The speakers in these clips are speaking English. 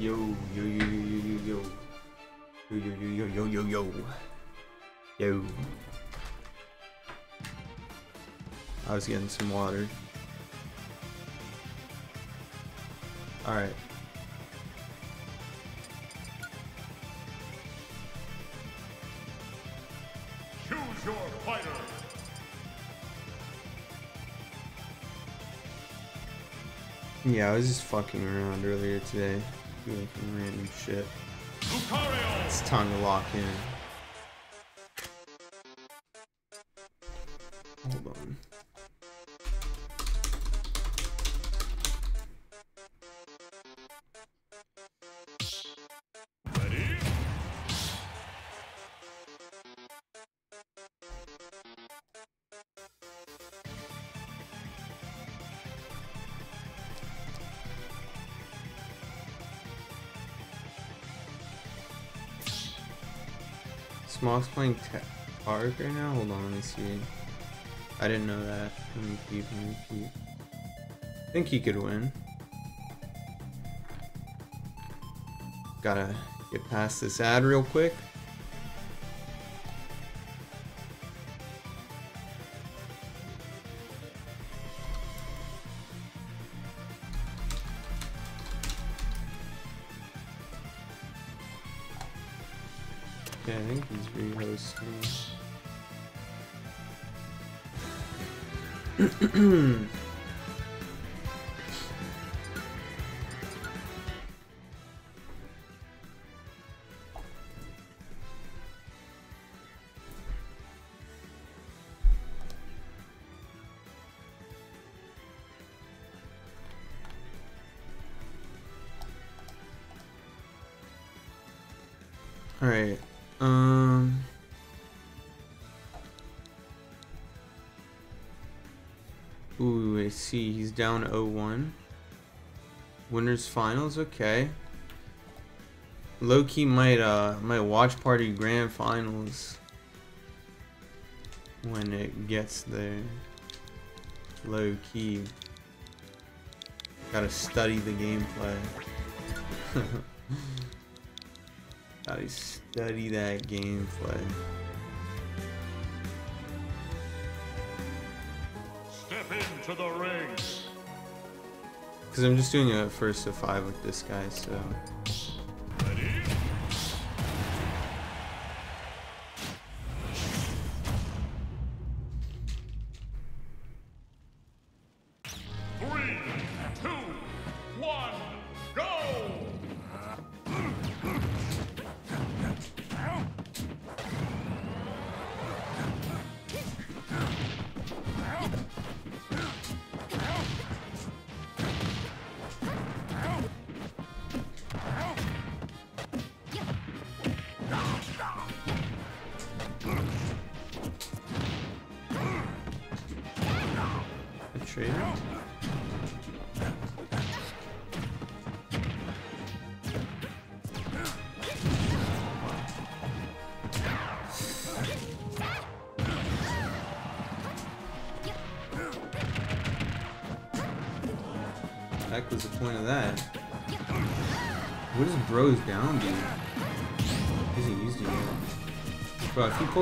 Yo, yo, yo, yo, yo, yo, yo. Yo, yo, yo, yo, yo, yo, yo. Yo. I was getting some water. Alright. Choose your fighter. Yeah, I was just fucking around earlier today. Doing some random shit. Lucario. It's time to lock in. Playing Park right now? Hold on, let me see. I didn't know that. Let me keep, let me keep. I think he could win. Gotta get past this ad real quick. See. He's down 0-1. Winners finals, okay. Low-key might uh might watch party grand finals when it gets there. Low key. Gotta study the gameplay. Gotta study that gameplay. Because I'm just doing a first to five with this guy, so.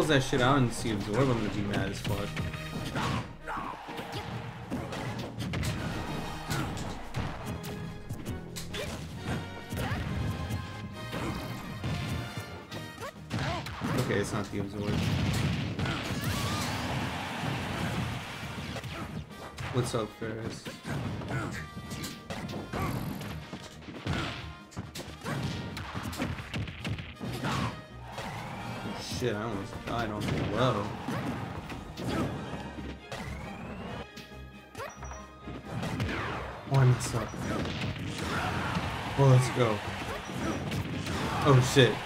That shit out and see absorb, I'm gonna be mad as fuck. Okay, it's not the absorb. What's up, Ferris? Shit, I almost died on the low. Oh, I messed. Well, let's go. Oh, shit.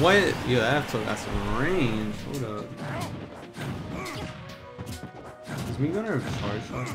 what? Yo, that still got some range. Hold up. Is me gonna have charge shots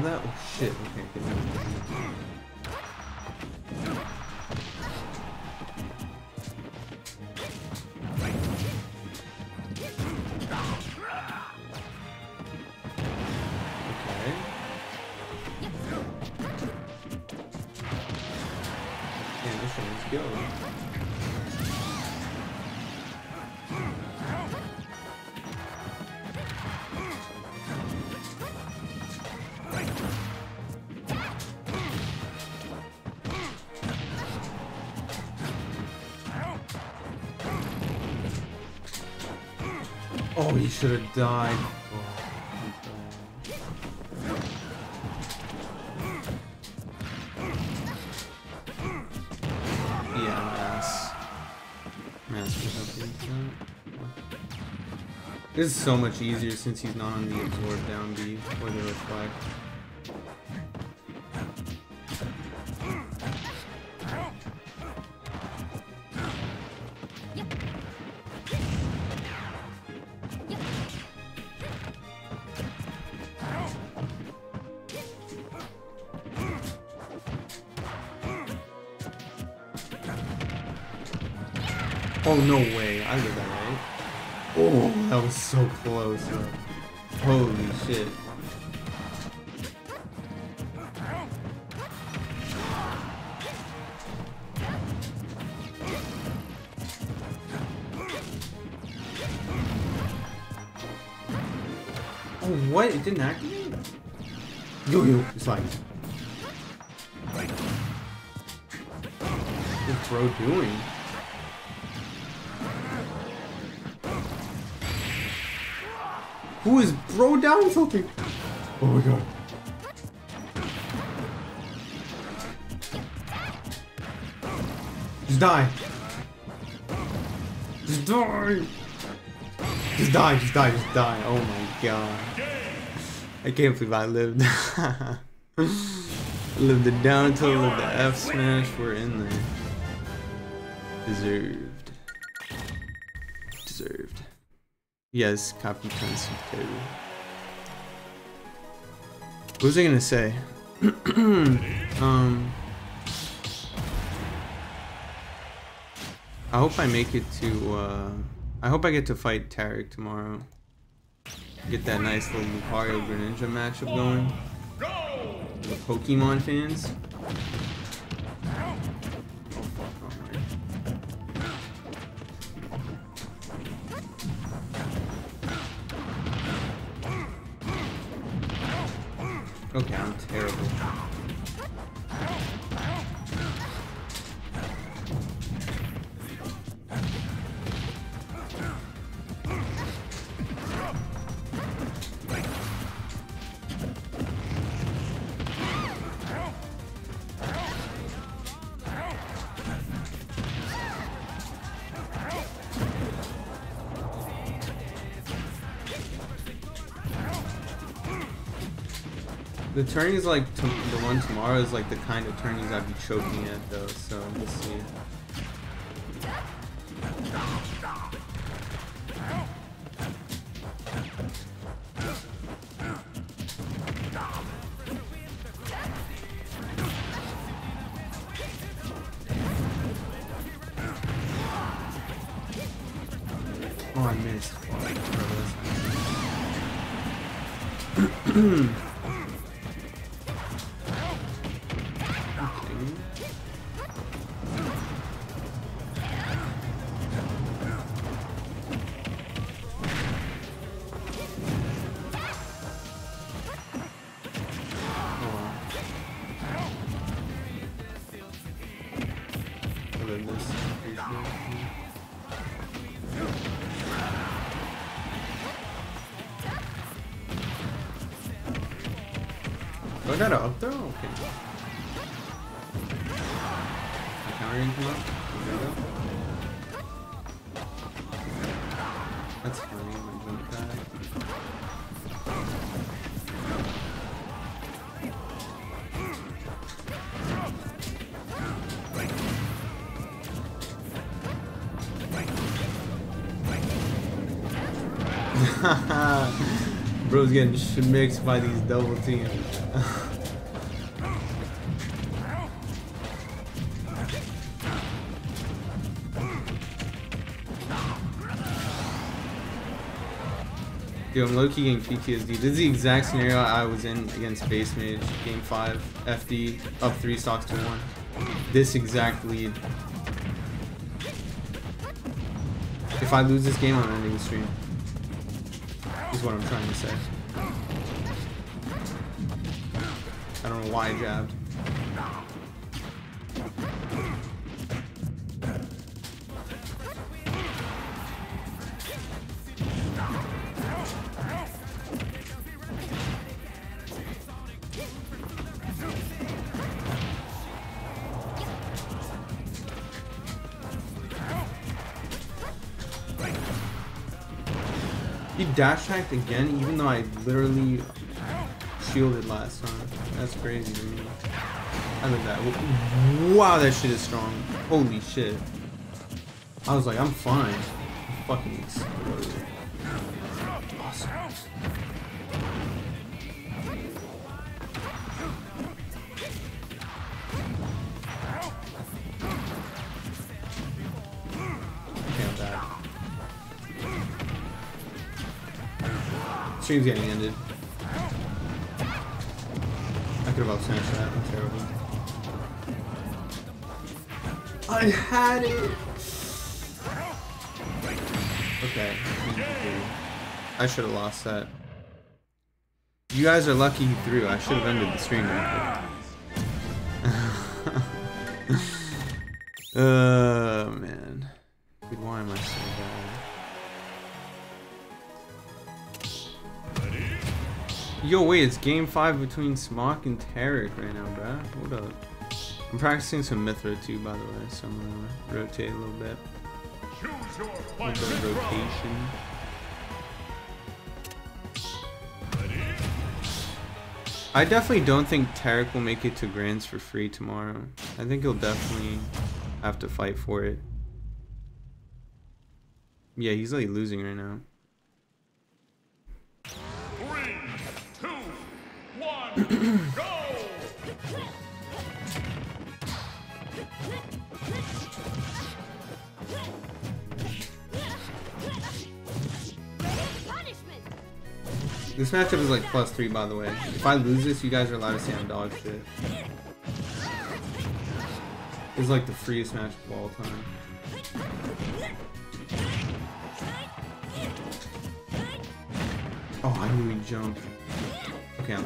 grab that? Should have died. Yeah, mass. Mass would help you with that. This is so much easier since he's not on the absorb down B or the reflect. Didn't activate? Yo yo, it's like. What's bro doing? Who is bro down something? Oh my god. Just die. Just die. Just die, just die, just die. Oh my god. I can't believe I lived. lived it down until the F smash. We're in there. Deserved. Deserved. Yes, copy too. What was I gonna say? um, I hope I make it to. Uh, I hope I get to fight Tarek tomorrow. Get that nice little Lucario Greninja matchup going. Go! The Pokemon fans. Turnings like the one tomorrow is like the kind of turnings I'd be choking at though, so let's see. I gotta up throw? Okay. Up? There we. That's funny, jump. Bro's getting mixed by these double teams. Dude, I'm low-key getting PTSD. This is the exact scenario I was in against Base Mage, Game 5, FD, up 3 stocks to 1. This exact lead. If I lose this game, I'm ending the stream. Is what I'm trying to say. I don't know why I jabbed. Dash hacked again, even though I literally shielded last time. That's crazy to me. I love that. Wow, that shit is strong. Holy shit. I was like, I'm fine. I fucking Stream's getting ended. I could have that. I'm terrible. I had it. Okay. I should have lost that. You guys are lucky he threw. I should have ended the stream right there. uh man. Why am I Yo, wait, it's game five between Smock and Tarek right now, bruh. Hold up. I'm practicing some Mythra too, by the way, so I'm gonna rotate a little bit. A little bit of rotation. I definitely don't think Tarek will make it to Grands for free tomorrow. I think he'll definitely have to fight for it. Yeah, he's like losing right now. This matchup is like plus three, by the way. If I lose this, you guys are allowed to say I'm dog shit. It's like the freest match of all time. Oh, I knew he jumped. Okay, I'm!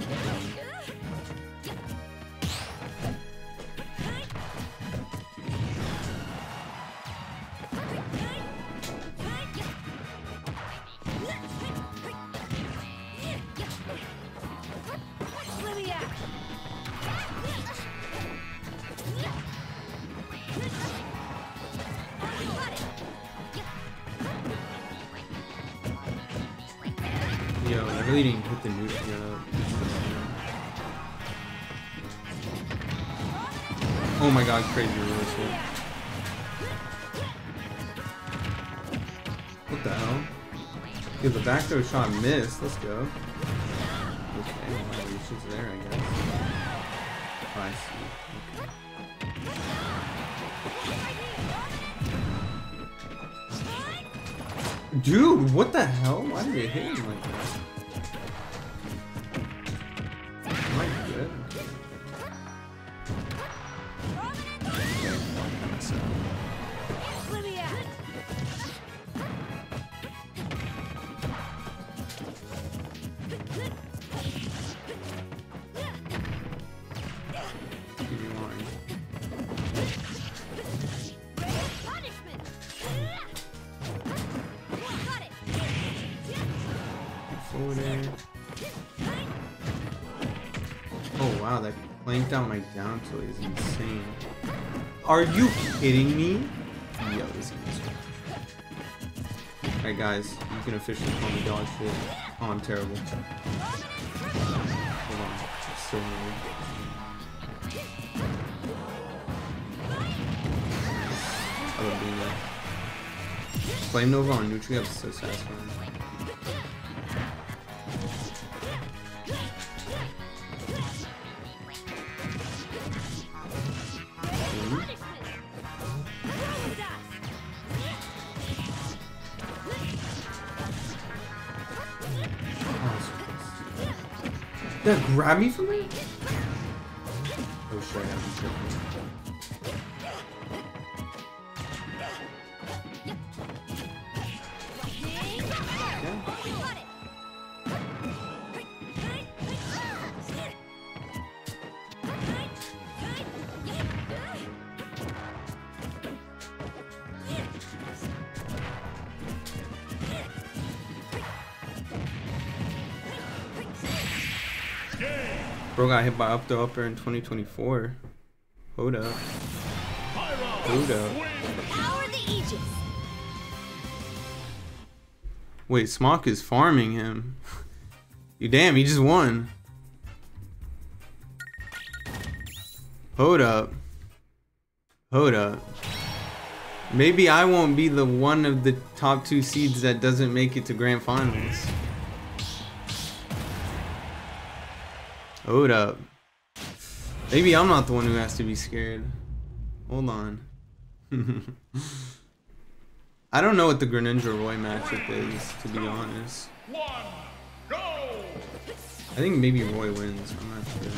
Yo, I really didn't hit the neutral. Uh, Oh my god, crazy reversal. What the hell? Dude, the back throw shot missed. Let's go. Okay, my reach is there, I guess. Oh, I see. Okay. Dude, what the hell? Why did it hit him like that? Oh wow, that clanked out my down tilt is insane. Are you kidding me? Yo, this is Alright guys, you can officially call me dog shit. Oh, I'm terrible. Hold on. So annoyed. I love doing that. Flame Nova on Nutri is so satisfying. Grab me from it? Bro got hit by up the upper in 2024. Hold up. Hold up. Power the Aegis. Wait, Smock is farming him. you damn, he just won. Hold up. Hold up. Maybe I won't be the one of the top two seeds that doesn't make it to grand finals. Hold up. Maybe I'm not the one who has to be scared. Hold on. I don't know what the Greninja Roy matchup is, to be honest. I think maybe Roy wins. I'm not sure.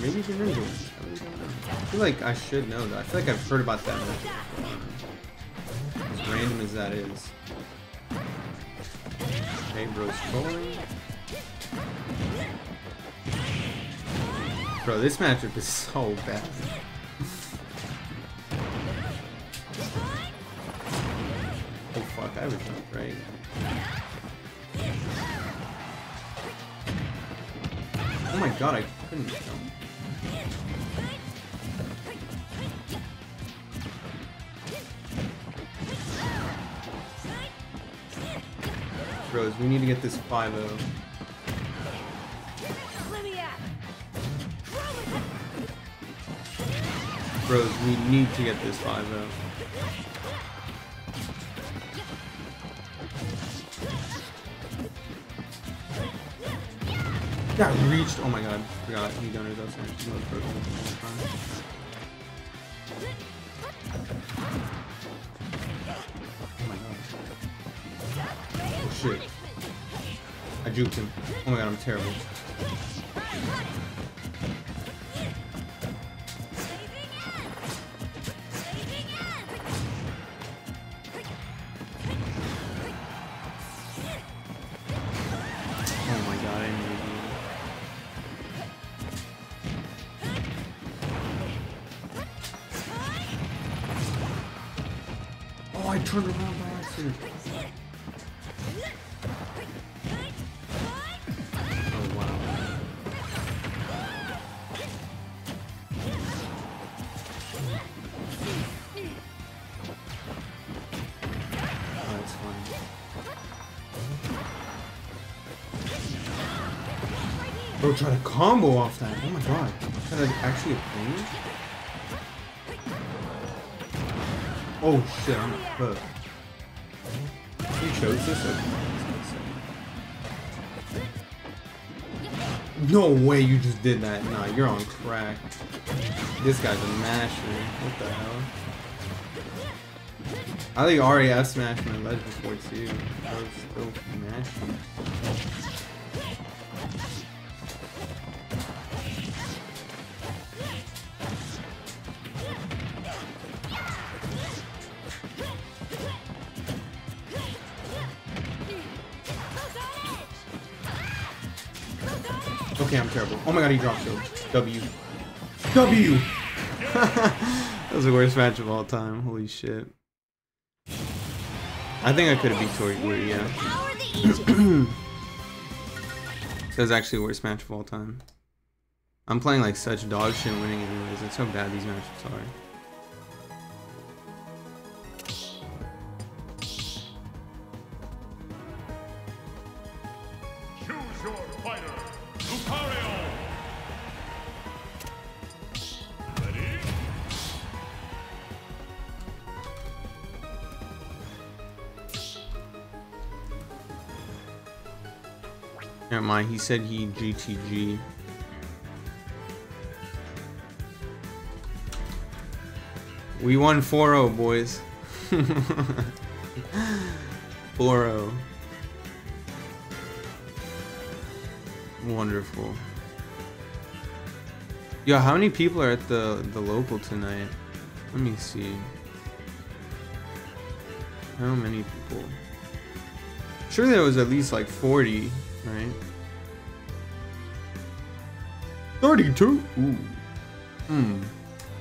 Maybe Greninja. I feel like I should know though. I feel like I've heard about that matchup. As random as that is. Okay, bro's trolling. Bro, this matchup is so bad. oh fuck, I was up, right? Oh my god, I couldn't jump. Bros, we need to get this 5-0. Bros, we need to get this oh. 5 0. Got reached. Oh my god. Forgot he it outside. He was broken. Oh my god. Oh shit. I juked him. Oh my god, I'm terrible. Try to combo off that. Oh my god. Is that actually a thing? Oh shit, I'm fucked. You chose this? Okay. No way you just did that. Nah, you're on crack. This guy's a masher. What the hell? I think already I smashed my ledge before too. I was still mashing. Oh my god, he dropped kill. W. W! that was the worst match of all time. Holy shit. I think I could have beat Tori Woody, yeah. Power the Aegis. That was actually the worst match of all time. I'm playing like such dog shit winning anyways. That's how bad these matches are. Choose your fighter. Never mind, he said he GTG. We won 4-0, boys. 4-0. Wonderful. Yo, how many people are at the, the local tonight? Let me see. How many people? Sure there was at least like 40 right? 32. Ooh. Hmm.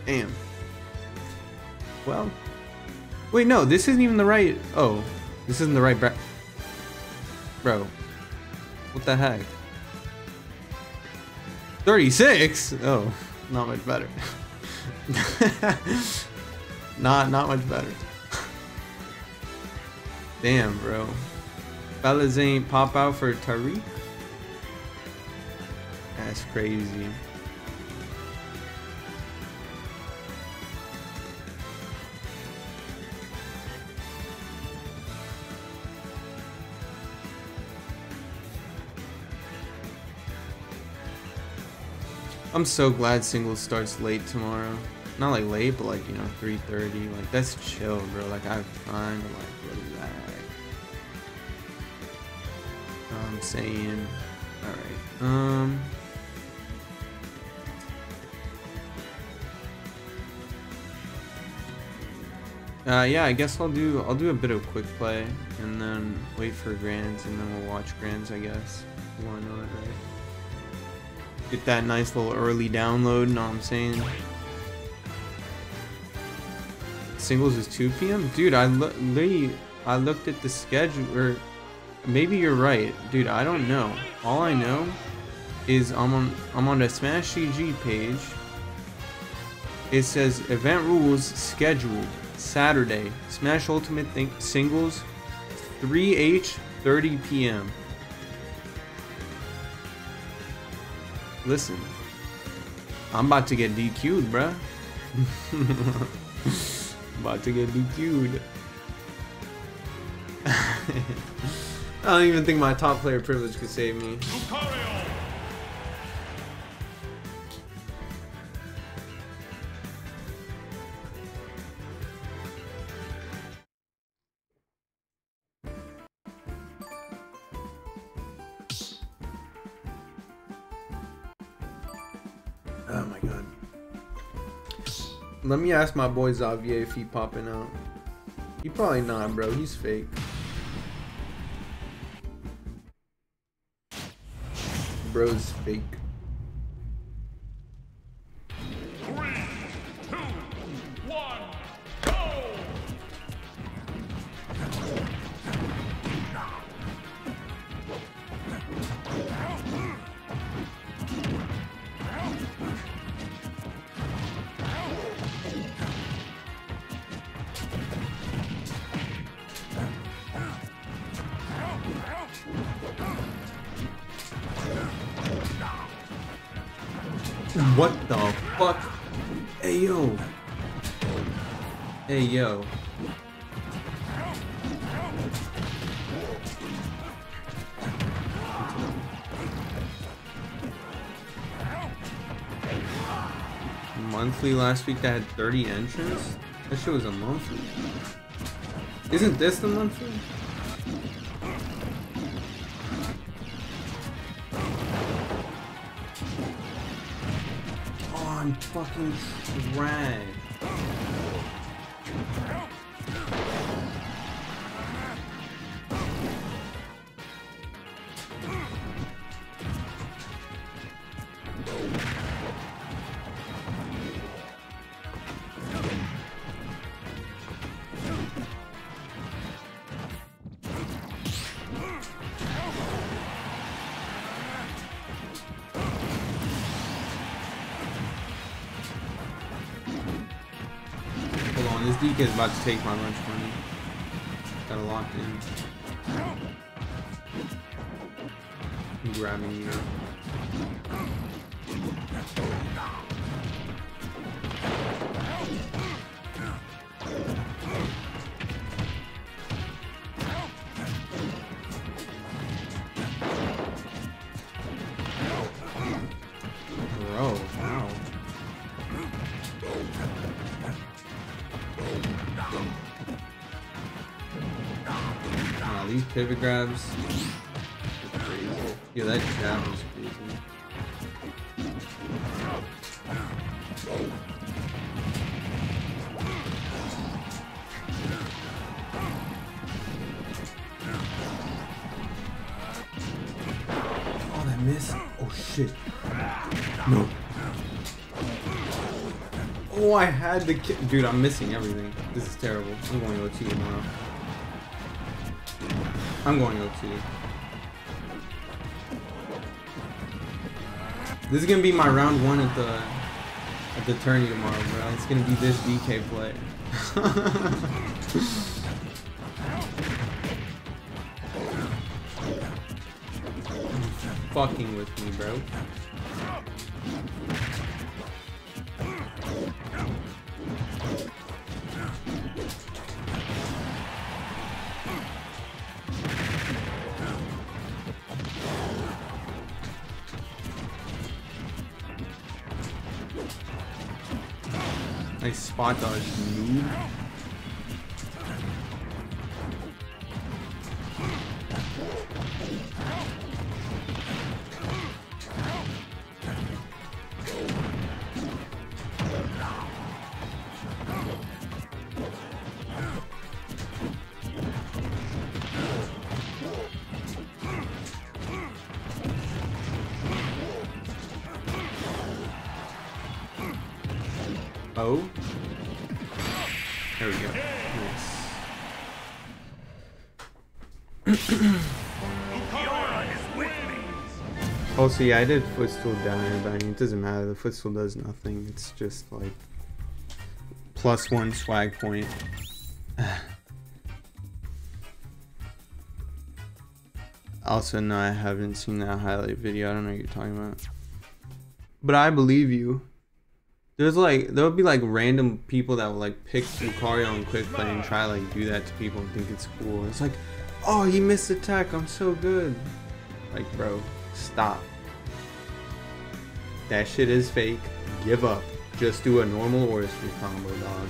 Damn. Well. Wait, no. This isn't even the right. Oh, this isn't the right. Bra- Bro. What the heck? 36? Oh, not much better. not not much better. Damn, bro. Fellas ain't pop out for Tariq? That's crazy. I'm so glad singles starts late tomorrow. Not like late, but like, you know, 3.30. Like, that's chill, bro. Like, I have time to, like, relax. I'm saying, alright. Um... Uh, yeah, I guess I'll do I'll do a bit of quick play and then wait for grands and then we'll watch grands I guess. Why not, right? Get that nice little early download, know what I'm saying? Singles is 2 p.m. Dude, I lo- I looked at the schedule or maybe you're right. Dude, I don't know. All I know is I'm on I'm on the Smash CG page. It says event rules scheduled Saturday. Smash Ultimate singles 3H 30 p.m. Listen, I'm about to get DQ'd, bruh. about to get DQ'd. Don't even think my top player privilege could save me. Lucario! Oh my god. Let me ask my boy Xavier if he popping out. He probably not, bro. He's fake. Bro's fake. Last week that had 30 entrants? That shit was a monthly. Isn't this the monthly? Oh, I'm fucking trash. Is about to take my lunch money. Got it locked in. I'm grabbing you. Pivot grabs. Yeah, that jab was crazy. Oh, that miss. Oh, shit. No. Oh, I had ki- Dude, I'm missing everything. This is terrible. I'm going to OT tomorrow. I'm going OT. This is gonna be my round one at the at the tourney tomorrow, bro. It's gonna be this DK play. fucking with me, bro. Spot dodge, noob. Oh. There we go. Also, yeah, oh, I did footstool down but I mean, it doesn't matter. The footstool does nothing. It's just like plus one swag point. also, no, I haven't seen that highlight video. I don't know what you're talking about. But I believe you. There's like there would be like random people that would like pick Lucario and quick play and try like do that to people and think it's cool. It's like, oh he missed attack, I'm so good. Like bro, stop. That shit is fake. Give up. Just do a normal Oris combo, dog.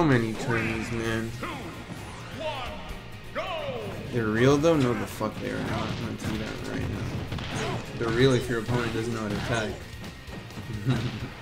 So many turns, man. They're real though? No, the fuck they are not. I'm gonna that right now. They're real if your opponent doesn't know how to attack.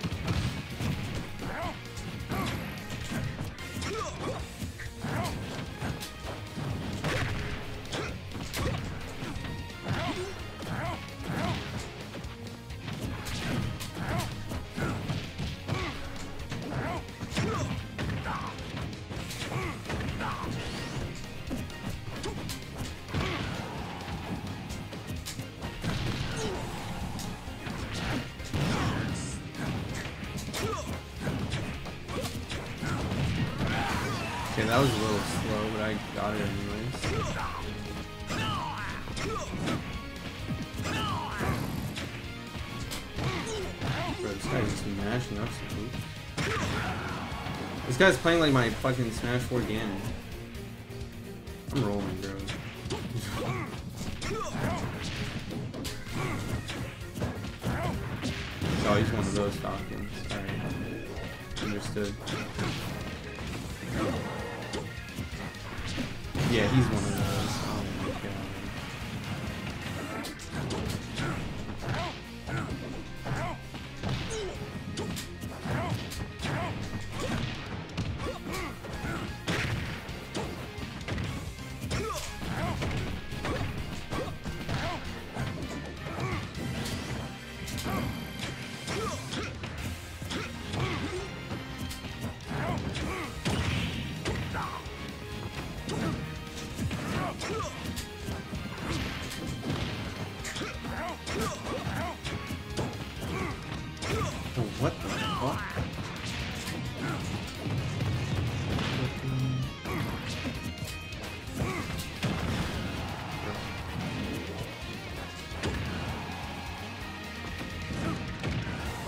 guy's playing like my fucking Smash 4 Ganon.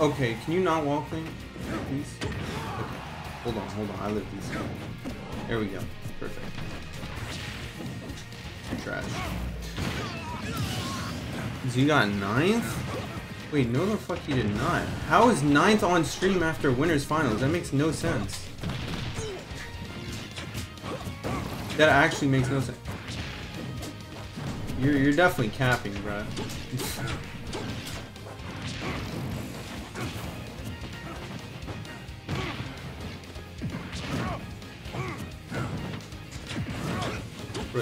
Okay, can you not wall clean, please? Okay, hold on, hold on. I live these. There we go. Perfect. Trash. So you got ninth? Wait, no the fuck you did not. How is ninth on stream after winners finals? That makes no sense. That actually makes no sense. You're you're definitely capping, bro.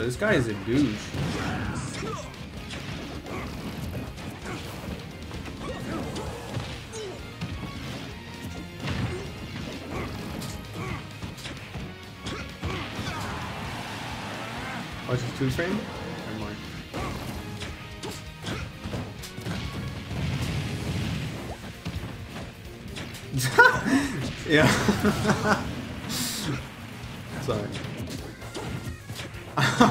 this guy is a douche. Oh, Watch his two frame? Never mind. yeah.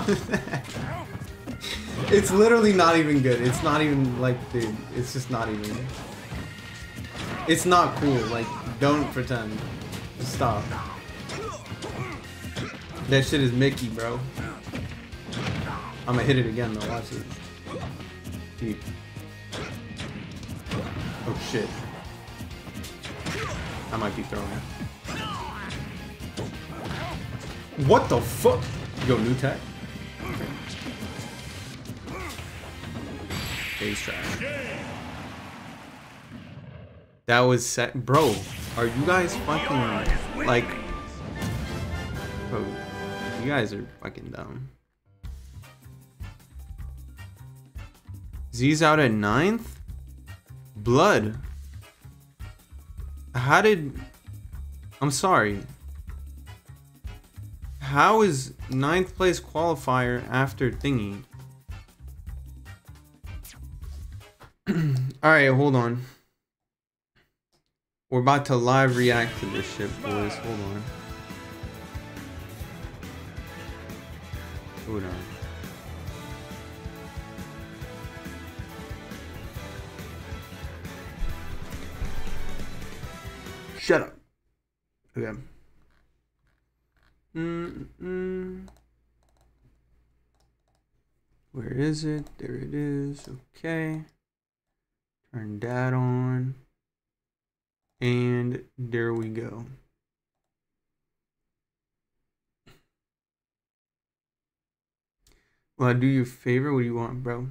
it's literally not even good. It's not even like, dude. It's just not even. It's not cool. Like, don't pretend. Just stop. That shit is Mickey, bro. I'm gonna hit it again though. Watch it. Oh shit. I might be throwing it. What the fuck? Yo, new tech? Trash. That was set. Bro, are you guys fucking like. Bro, you guys are fucking dumb. Z's out at ninth? Blood. How did... I'm sorry. How is ninth place qualifier after thingy? Alright, hold on. We're about to live react to this shit, boys. Hold on. Hold on. Shut up. Okay. Mm -mm. Where is it? There it is. Okay. Turn that on. And there we go. Well, I do you a favor? What do you want, bro?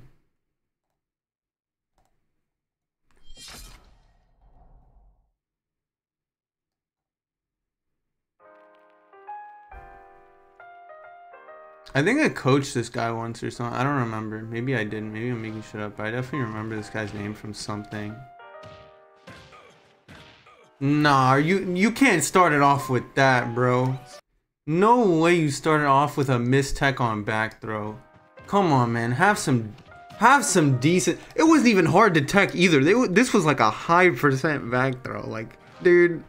I think I coached this guy once or something. I don't remember. Maybe I didn't. Maybe I'm making shit up. But I definitely remember this guy's name from something. Nah, you you can't start it off with that, bro. No way you started off with a missed tech on back throw. Come on, man. Have some have some decent. It wasn't even hard to tech either. They, this was like a high percent back throw. Like, dude,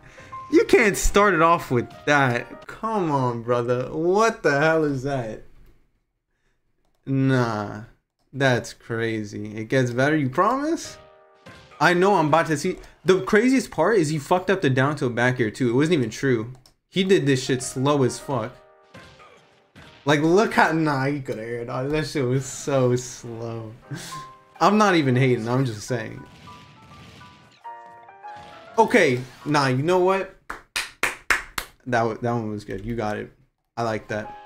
you can't start it off with that. Come on, brother. What the hell is that? Nah, that's crazy. It gets better, you promise? I know I'm about to see. The craziest part is he fucked up the down tilt back here too. It wasn't even true. He did this shit slow as fuck. Like, look how. Nah, he could have aired on. That shit was so slow. I'm not even hating, I'm just saying. Okay, nah, you know what? That, that one was good. You got it. I like that.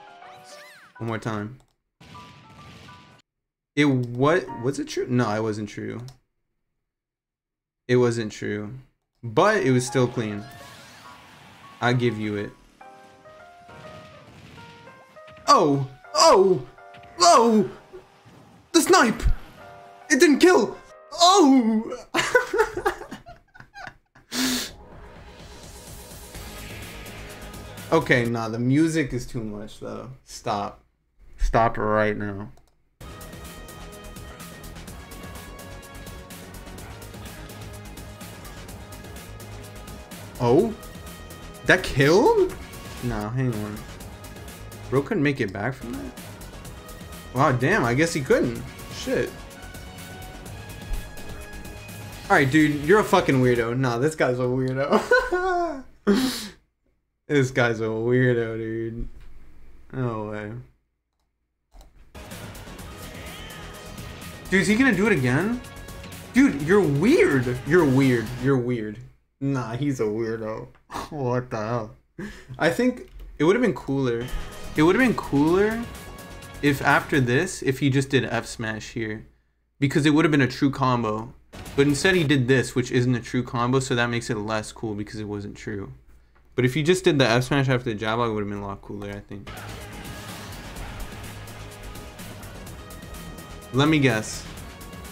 One more time. It what was it true? No, it wasn't true. It wasn't true. But it was still clean. I give you it. Oh! Oh! Oh! The snipe! It didn't kill! Oh! okay, nah, the music is too much though. Stop. Stop right now. Oh? That killed? No, hang on. Bro couldn't make it back from that? Wow, damn, I guess he couldn't. Shit. Alright, dude, you're a fucking weirdo. Nah, this guy's a weirdo. this guy's a weirdo, dude. No way. Dude, is he gonna do it again? Dude, you're weird. You're weird. You're weird. Nah, he's a weirdo. what the hell? I think it would have been cooler. It would have been cooler if after this, if he just did F smash here. Because it would have been a true combo. But instead he did this, which isn't a true combo, so that makes it less cool because it wasn't true. But if you just did the F smash after the jab, it would have been a lot cooler, I think. Let me guess.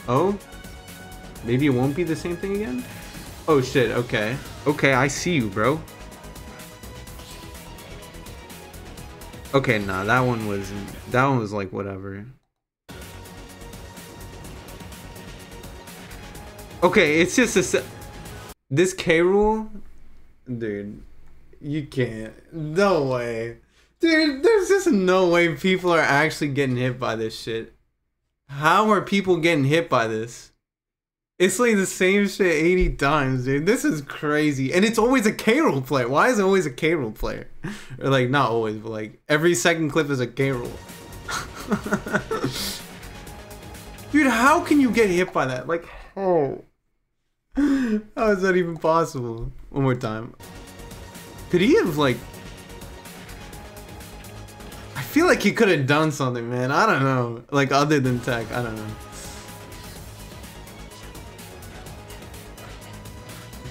Oh? Maybe it won't be the same thing again? Oh shit, okay. Okay, I see you, bro. Okay, nah, that one was that one was like whatever. Okay, it's just a this K. Rool, dude. You can't. No way, dude. There's just no way people are actually getting hit by this shit. How are people getting hit by this? It's like the same shit 80 times, dude. This is crazy. And it's always a K. Rool player. Why is it always a K. Rool player? or like not always, but like every second clip is a K. Rool. dude, how can you get hit by that? Like, how? How is that even possible? One more time. Could he have like I feel like he could have done something, man. I don't know. Like other than tech, I don't know.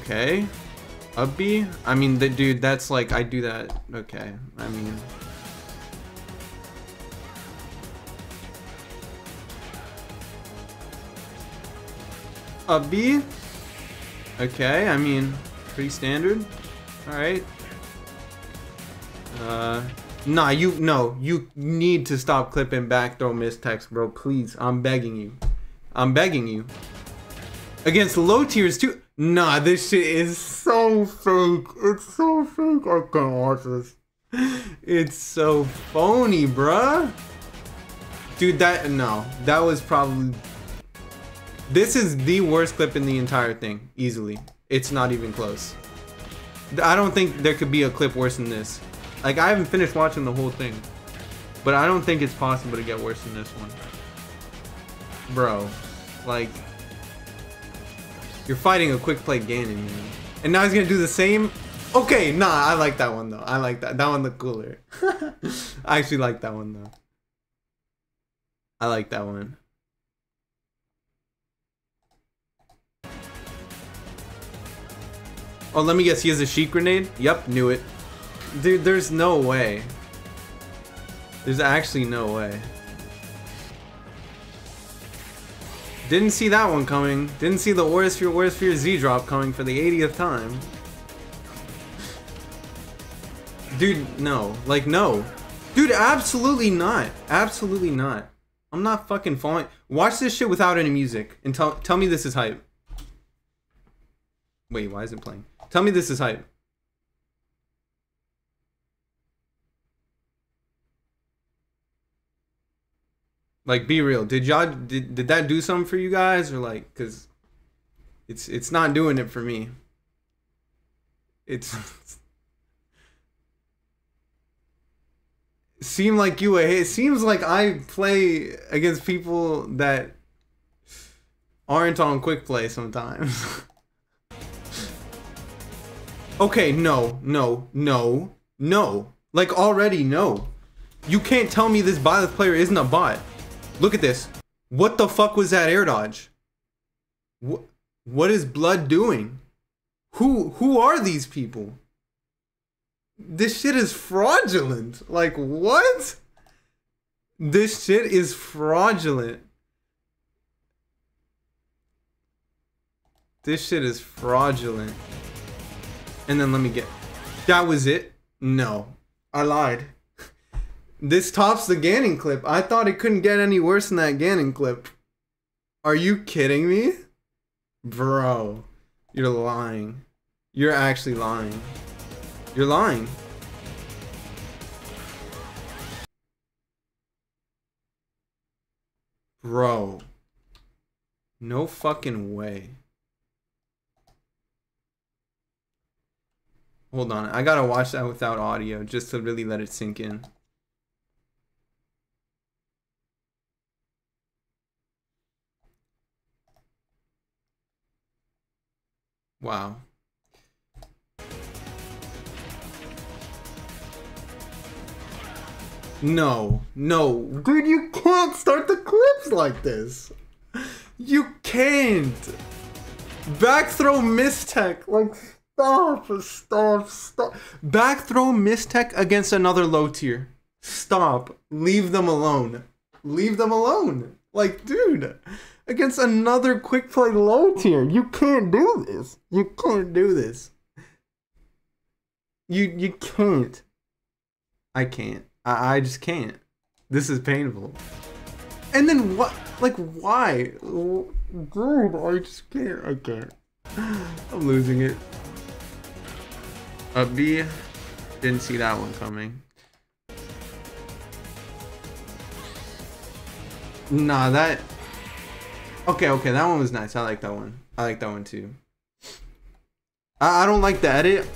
Okay. Up B? I mean, the dude, that's like, I do that. Okay. I mean. Up B? Okay, I mean, pretty standard. Alright. Uh, nah, you, no, you need to stop clipping back throw mistechs, bro. Please, I'm begging you. I'm begging you. Against low tiers too. Nah, this shit is so fake. It's so fake. I can't watch this. It's so phony, bruh. Dude, that, no. That was probably... This is the worst clip in the entire thing. Easily. It's not even close. I don't think there could be a clip worse than this. Like, I haven't finished watching the whole thing. But I don't think it's possible to get worse than this one. Bro. Like... You're fighting a quick play Ganon, man. And now he's gonna do the same. Okay, nah, I like that one though. I like that. That one looked cooler. I actually like that one though. I like that one. Oh, let me guess. He has a sheet grenade? Yep, knew it. Dude, there's no way. There's actually no way. Didn't see that one coming. Didn't see the Worst Fear Z drop coming for the 80th time. Dude, no. Like, no. Dude, absolutely not. Absolutely not. I'm not fucking falling. Watch this shit without any music and tell tell me this is hype. Wait, why is it playing? Tell me this is hype. Like, be real. Did y'all did, did that do something for you guys, or like, cause it's it's not doing it for me. It's seem like you. A. It seems like I play against people that aren't on quick play sometimes. okay, no, no, no, no. Like already, no. You can't tell me this Byleth player isn't a bot. Look at this. What the fuck was that air dodge? What what is blood doing? Who who are these people? This shit is fraudulent. Like what? This shit is fraudulent. This shit is fraudulent. And then let me get That was it? No. I lied. This tops the Ganon clip. I thought it couldn't get any worse than that Ganon clip. Are you kidding me? Bro, you're lying. You're actually lying. You're lying. Bro. No fucking way. Hold on, I gotta watch that without audio just to really let it sink in. Wow. No, no. Dude, you can't start the clips like this. You can't. Back throw mistech. Like, stop, stop, stop. Back throw mistech against another low tier. Stop. Leave them alone. Leave them alone. Like, dude, against another quick play low tier. You can't do this. You can't do this. You you can't. I can't. I, I just can't. This is painful. And then what? Like, why? Dude, I just can't. I can't. I'm losing it. Up B. Didn't see that one coming. Nah, that. Okay, okay, that one was nice. I like that one. I like that one too. I, I don't like the edit.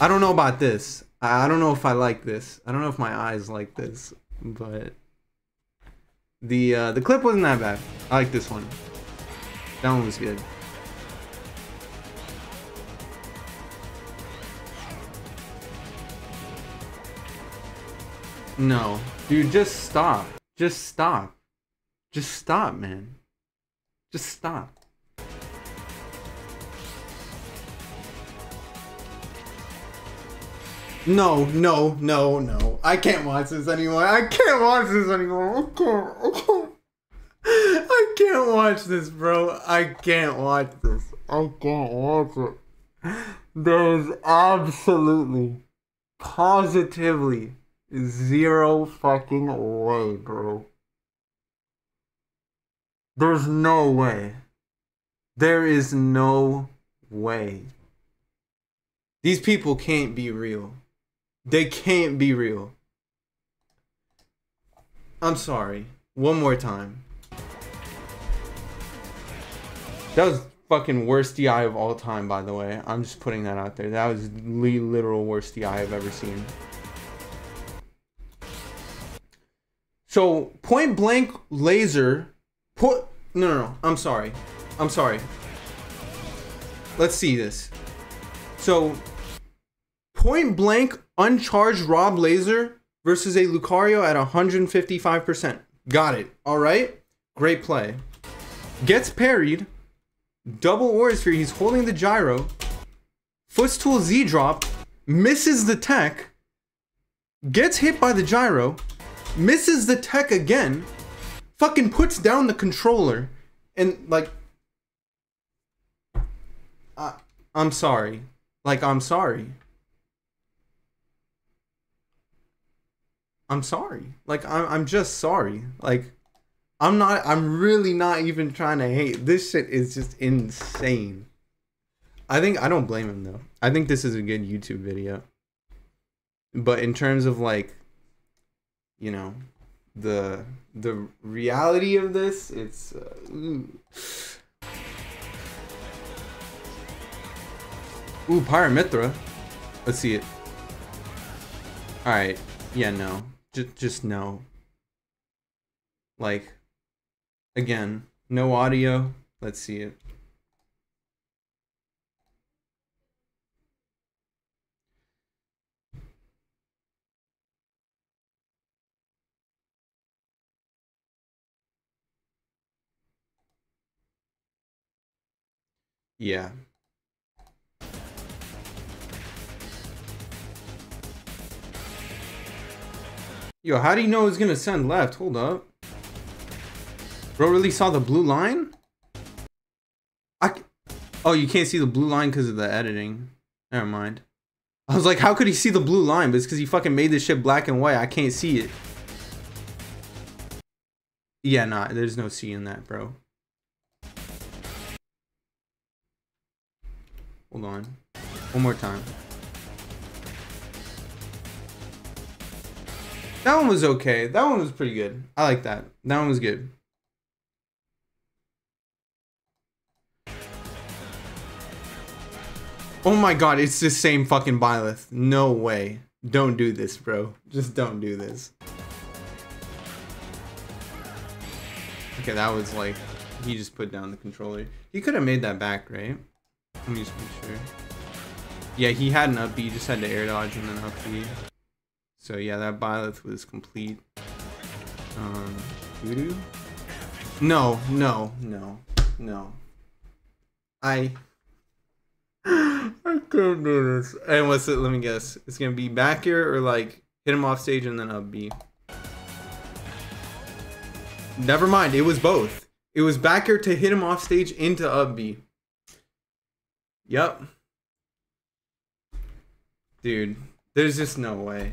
I don't know about this. I, I don't know if I like this. I don't know if my eyes like this, but the uh, the clip wasn't that bad. I like this one. That one was good. No, dude, just stop. Just stop. Just stop, man. Just stop. No, no, no, no. I can't watch this anymore. I can't watch this anymore. I can't. I can't. Watch this, bro. I can't watch this. I can't watch it. There's absolutely, positively zero fucking way, bro. There's no way. There is no way. These people can't be real. They can't be real. I'm sorry. One more time. That was fucking worst DI of all time, by the way. I'm just putting that out there. That was the literal worst DI I've ever seen. So, point blank laser. Put. No, no, no. I'm sorry. I'm sorry. Let's see this. So, point blank uncharged Rob Laser versus a Lucario at 155%. Got it. All right. Great play. Gets parried. Double Aura Sphere. He's holding the gyro. Footstool Z drop. Misses the tech. Gets hit by the gyro. Misses the tech again. Fucking puts down the controller. And like. I, I'm sorry. Like, I'm sorry. I'm sorry. Like I'm I'm just sorry. Like I'm not I'm really not even trying to hate. This shit is just insane. I think I don't blame him though. I think this is a good YouTube video. But in terms of like you know, the the reality of this, it's uh, ooh. Ooh, Pyramithra. Let's see it. Alright. Yeah, no. Just, just no. Like, again, no audio. Let's see it. Yeah. Yo, how do you know it's gonna send left? Hold up. Bro really saw the blue line? I oh, you can't see the blue line because of the editing. Never mind. I was like, how could he see the blue line? But it's because he fucking made this shit black and white. I can't see it. Yeah, nah, there's no C in that, bro. Hold on. One more time. That one was okay. That one was pretty good. I like that. That one was good. Oh my god, it's the same fucking Byleth. No way. Don't do this, bro. Just don't do this. Okay, that was like he just put down the controller. He could have made that back, right? Let me just make sure. Yeah, he had an up B, just had to air dodge and then up B. So yeah, that Byleth was complete. Um? No, no, no, no. I. I can't do this. And what's it? Let me guess. It's gonna be back here or like hit him off stage and then up B. Never mind. It was both. It was back here to hit him off stage into up B. Yep. Dude, there's just no way.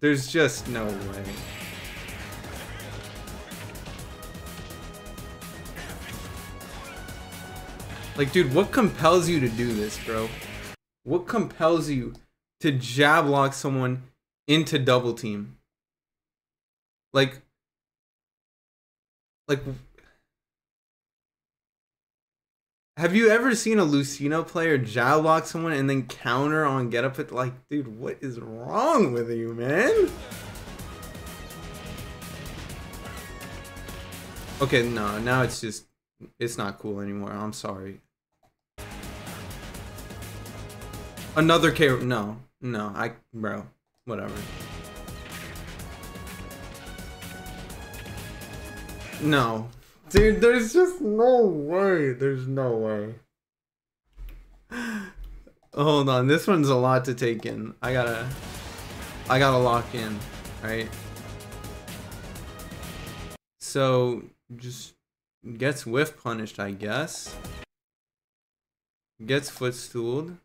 There's just no way. Like, dude, what compels you to do this, bro? What compels you to jab lock someone into double team? Like, like, have you ever seen a Lucina player jab lock someone and then counter on get up? It like, dude, what is wrong with you, man? Okay, no, now it's just, it's not cool anymore. I'm sorry. Another K. No, no, I, bro, whatever. No, dude, there's just no way. There's no way. Hold on, this one's a lot to take in. I gotta, I gotta lock in, right? So just gets whiff punished, I guess. Gets footstooled.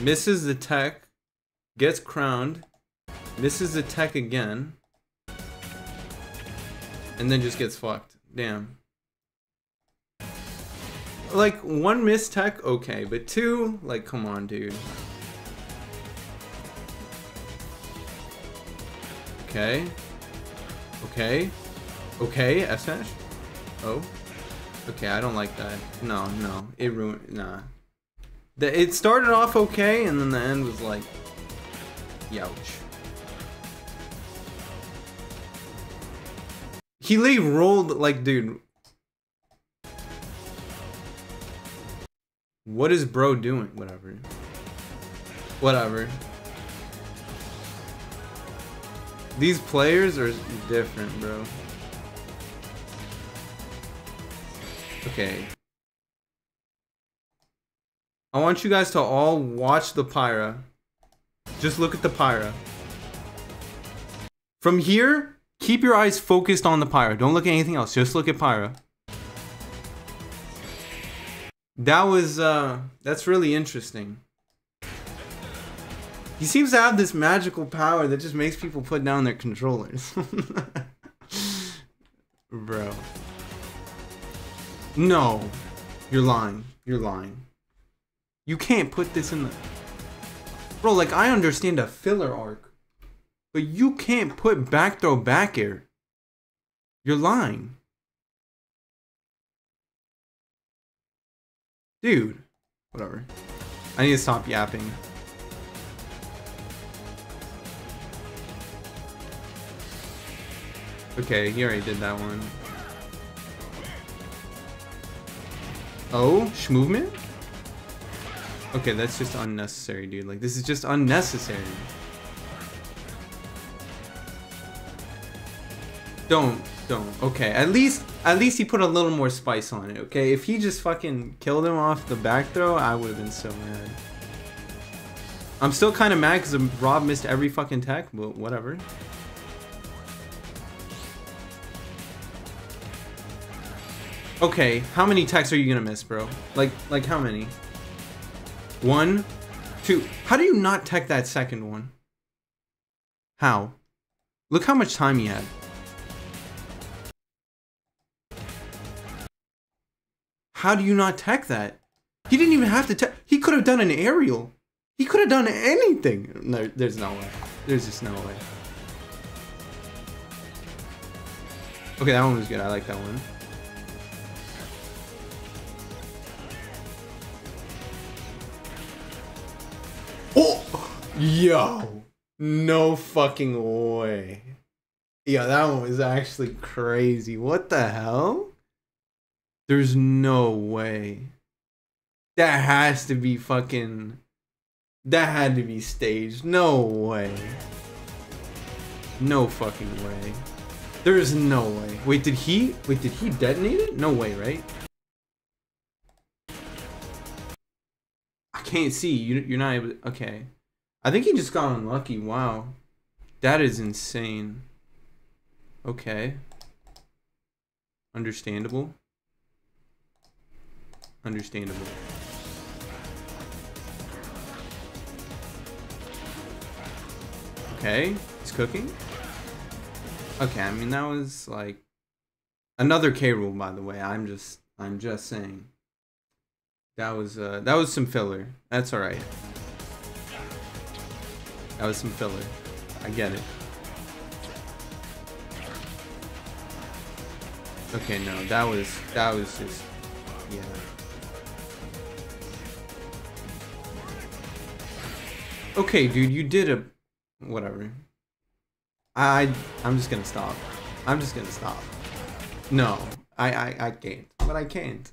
Misses the tech. Gets crowned. Misses the tech again. And then just gets fucked. Damn. Like, one miss tech, okay. But two, like, come on, dude. Okay. Okay. Okay, S dash. Oh. Okay, I don't like that. No, no. It ruined. Nah. The, it started off okay, and then the end was like, youch. He lay rolled like, dude. What is bro doing? Whatever. Whatever. These players are different, bro. Okay. I want you guys to all watch the Pyra. Just look at the Pyra. From here, keep your eyes focused on the Pyra. Don't look at anything else. Just look at Pyra. That was, uh, that's really interesting. He seems to have this magical power that just makes people put down their controllers. Bro. No. You're lying. You're lying. You can't put this in the... Bro, like, I understand a filler arc. But you can't put back throw back air. You're lying. Dude. Whatever. I need to stop yapping. Okay, he already did that one. Oh, movement? Okay, that's just unnecessary, dude. Like, this is just unnecessary. Don't, don't. Okay, at least, at least he put a little more spice on it, okay? If he just fucking killed him off the back throw, I would have been so mad. I'm still kind of mad because Rob missed every fucking tech, but whatever. Okay, how many techs are you gonna miss, bro? Like, like how many? One, two. How do you not tech that second one? How? Look how much time he had. How do you not tech that? He didn't even have to tech. He could have done an aerial. He could have done anything. No, there's no way. There's just no way. Okay, that one was good. I like that one. Oh, yo, no fucking way. Yeah, that one was actually crazy. What the hell? There's no way. That has to be fucking. That had to be staged. No way. No fucking way. There's no way. Wait, did he? Wait, did he detonate it? No way, right? I can't see. You, you're not able. Okay. I think he just got unlucky. Wow. That is insane. Okay. Understandable. Understandable. Okay, he's cooking. Okay, I mean that was like another K. Rool by the way. I'm just I'm just saying. That was uh that was some filler. That's all right. That was some filler. I get it. Okay, no, that was that was just yeah. Okay, dude, you did a whatever. I I'm just gonna stop. I'm just gonna stop. No, I I I can't. But I can't.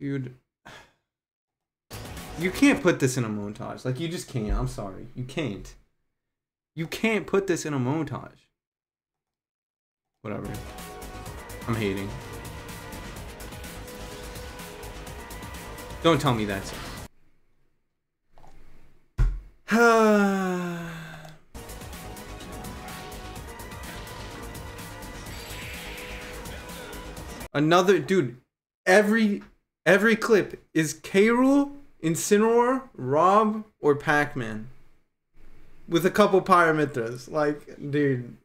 Dude. You can't put this in a montage. Like you just can't. I'm sorry. You can't. You can't put this in a montage. Whatever. I'm hating. Don't tell me that's Another dude, every every clip is K. Rool, Incineroar, Rob, or Pac-Man. With a couple Pyramithras. Like, dude.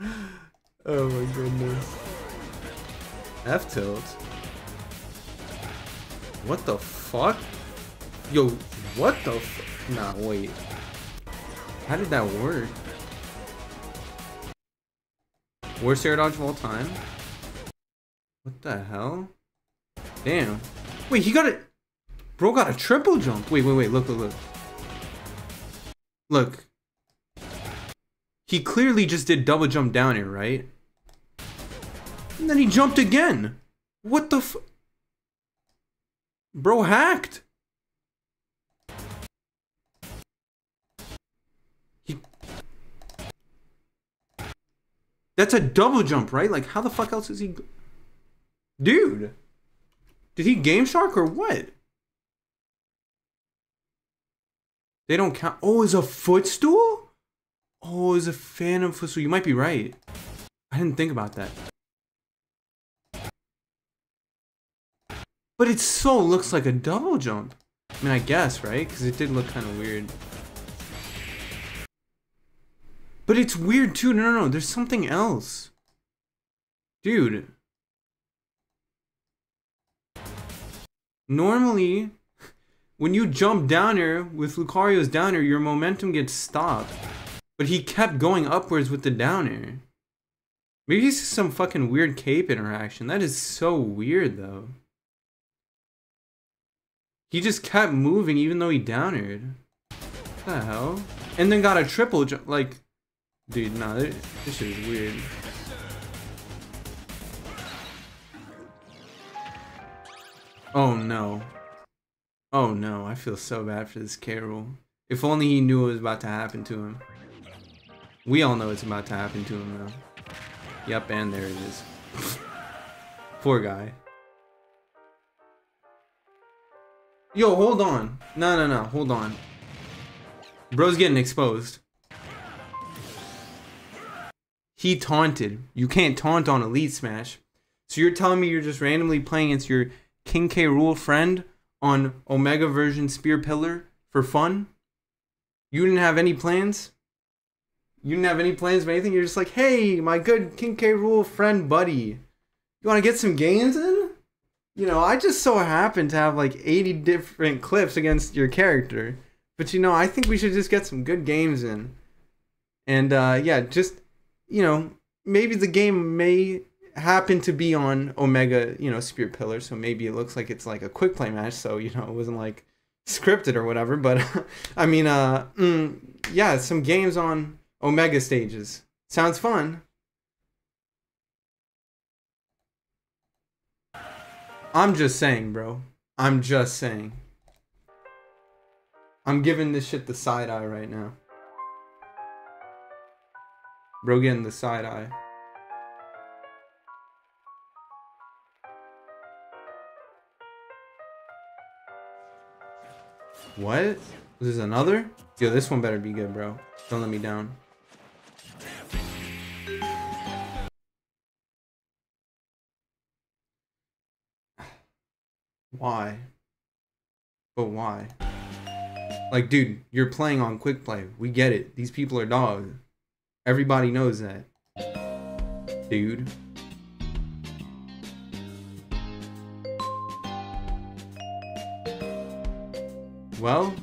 Oh my goodness. F tilt. What the fuck? Yo, what the f- Nah, wait. How did that work? Worst air dodge of all time? What the hell? Damn. Wait, he got it. Bro got a triple jump. Wait, wait, wait. Look, look, look. Look. He clearly just did double jump down here, right? And then he jumped again. What the f- Bro hacked. That's a double jump, right? Like how the fuck else is he Dude. Did he GameShark or what? They don't count. Oh, is a footstool? Oh, is a phantom footstool. You might be right. I didn't think about that. But it so looks like a double jump. I mean, I guess, right? Because it did look kind of weird. But it's weird too. No, no, no. There's something else. Dude. Normally, when you jump down here with Lucario's downer, your momentum gets stopped. But he kept going upwards with the downer. Maybe it's some fucking weird cape interaction. That is so weird, though. He just kept moving even though he downered. What the hell? And then got a triple jump. Like, dude, nah, this, is weird. Oh no. Oh no, I feel so bad for this K. Rool. If only he knew it was about to happen to him. We all know it's about to happen to him now. Yep, and there it is. Poor guy. Yo, hold on. No, no, no, hold on. Bro's getting exposed. He taunted. You can't taunt on Elite Smash. So you're telling me you're just randomly playing against your King K. Rool friend on Omega version Spear Pillar for fun? You didn't have any plans? You didn't have any plans of anything? You're just like, hey, my good King K. Rool friend buddy. You want to get some games in? You know, I just so happen to have like 80 different clips against your character. But you know, I think we should just get some good games in. And uh, yeah, just, you know, maybe the game may happen to be on Omega, you know, Spear Pillar, so maybe it looks like it's like a quick play match, so you know, it wasn't like scripted or whatever, but I mean uh mm, yeah, some games on Omega stages. Sounds fun. I'm just saying, bro. I'm just saying. I'm giving this shit the side eye right now. Bro getting the side eye. What? This is another? Yo, this one better be good, bro. Don't let me down. Why? But why? Like, dude, you're playing on quick play. We get it. These people are dogs. Everybody knows that. Dude. Well,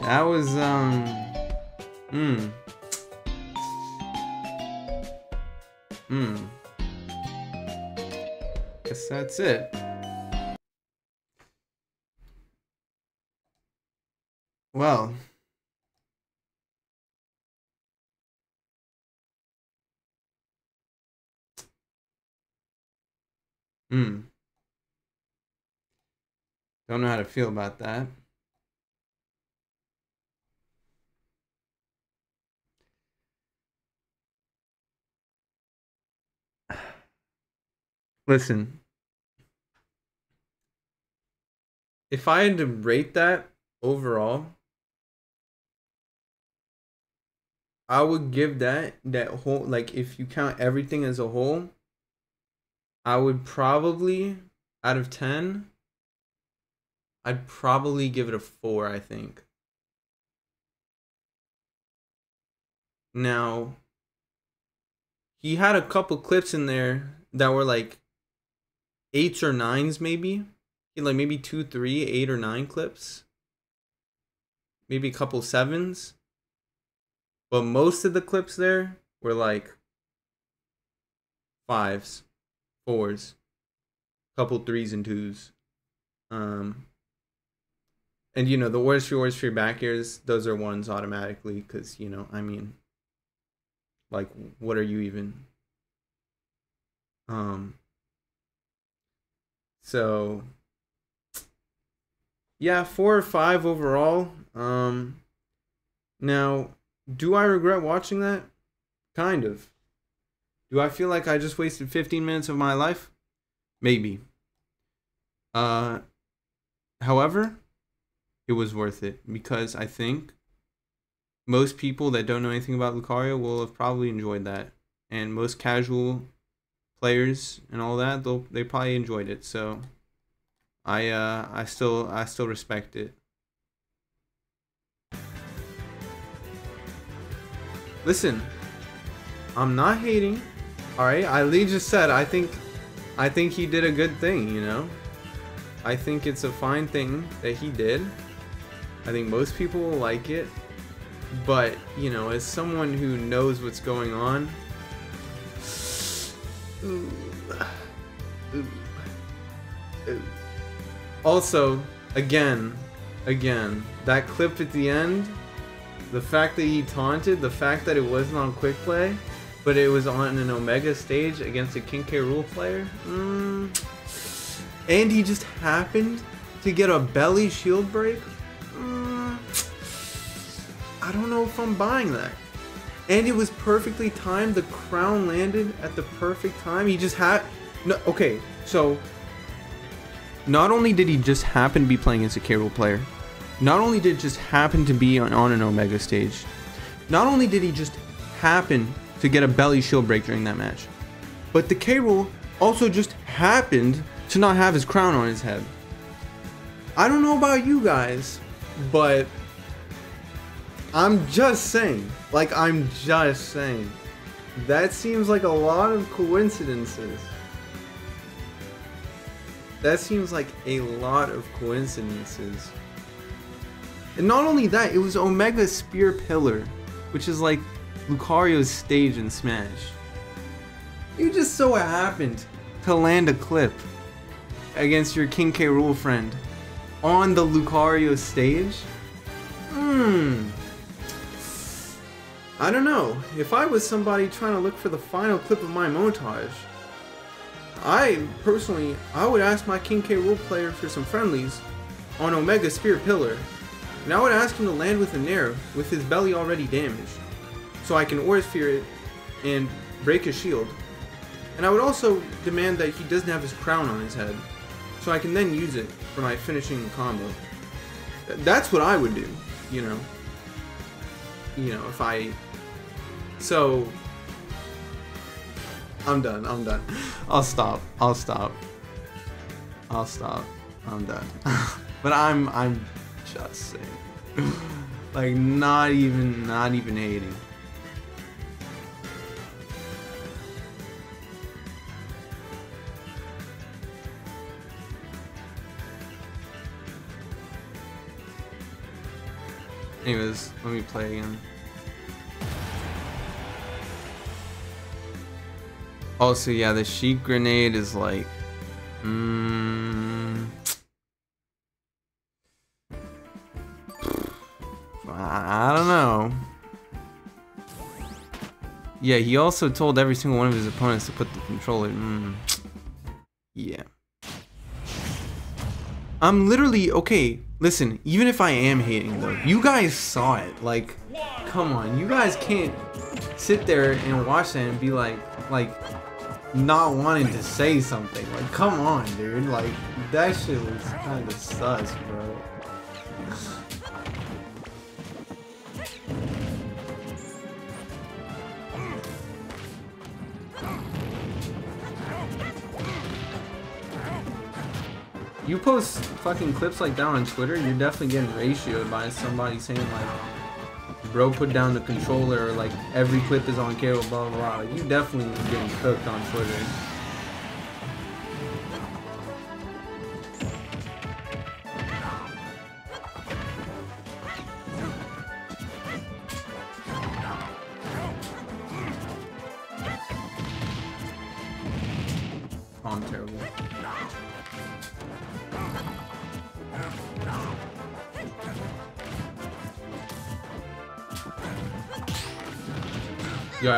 that was, um, hmm. Hmm. Guess that's it. Well. Hmm. Don't know how to feel about that. Listen. If I had to rate that overall, I would give that that whole like if you count everything as a whole, I would probably out of 10 I'd probably give it a 4, I think. Now he had a couple clips in there that were like eights or nines maybe. He had like maybe two, three, eight or nine clips. Maybe a couple sevens. But most of the clips there were like fives, fours, couple threes and twos. Um, and you know the worst for worst for your back ears, those are ones automatically because you know I mean, like what are you even? Um. So. Yeah, four or five overall. Um. Now, do I regret watching that? Kind of. Do I feel like I just wasted 15 minutes of my life? Maybe. Uh however, it was worth it because I think most people that don't know anything about Lucario will have probably enjoyed that. And most casual players and all that, they'll they probably enjoyed it. So I uh I still I still respect it. Listen, I'm not hating. All right, I Lee just said I think I think he did a good thing, you know? I think it's a fine thing that he did. I think most people will like it. But, you know, as someone who knows what's going on, also, again, again, that clip at the end the fact that he taunted, the fact that it wasn't on quick play, but it was on an Omega stage against a King K. Rool player, mm. and he just happened to get a belly shield break. Mm. I don't know if I'm buying that. And it was perfectly timed. The crown landed at the perfect time. He just had no. Okay, so not only did he just happen to be playing as a K. Rool player, not only did just happen to be on, on an Omega stage, not only did he just happen to get a belly shield break during that match, but the K. Rool also just happened to not have his crown on his head. I don't know about you guys, but I'm just saying, like I'm just saying, that seems like a lot of coincidences. That seems like a lot of coincidences. And not only that, it was Omega Spear Pillar, which is like Lucario's stage in Smash. You just so happened to land a clip against your King K. Rool friend on the Lucario stage? Hmm. I don't know. If I was somebody trying to look for the final clip of my montage, I personally, I would ask my King K. Rool player for some friendlies on Omega Spear Pillar, and I would ask him to land with a Nair with his belly already damaged, so I can Aura Sphere it and break his shield. And I would also demand that he doesn't have his crown on his head, so I can then use it for my finishing combo. That's what I would do, you know. You know, if I. So. I'm done, I'm done. I'll stop, I'll stop. I'll stop. I'm done. but I'm I'm just saying. like not even not even hating. Anyways, let me play again. Also, yeah, the sheep grenade is like, mm, I I don't know. Yeah, he also told every single one of his opponents to put the controller. Mm, yeah. I'm literally okay. Listen, even if I am hating though, you guys saw it. Like, come on, you guys can't sit there and watch that and be like, like, not wanting to say something. Like, come on, dude. Like, that shit was kind of sus, bro. You post fucking clips like that on Twitter, you're definitely getting ratioed by somebody saying like, bro put down the controller or like every clip is on Carol, blah blah blah. You definitely getting cooked on Twitter.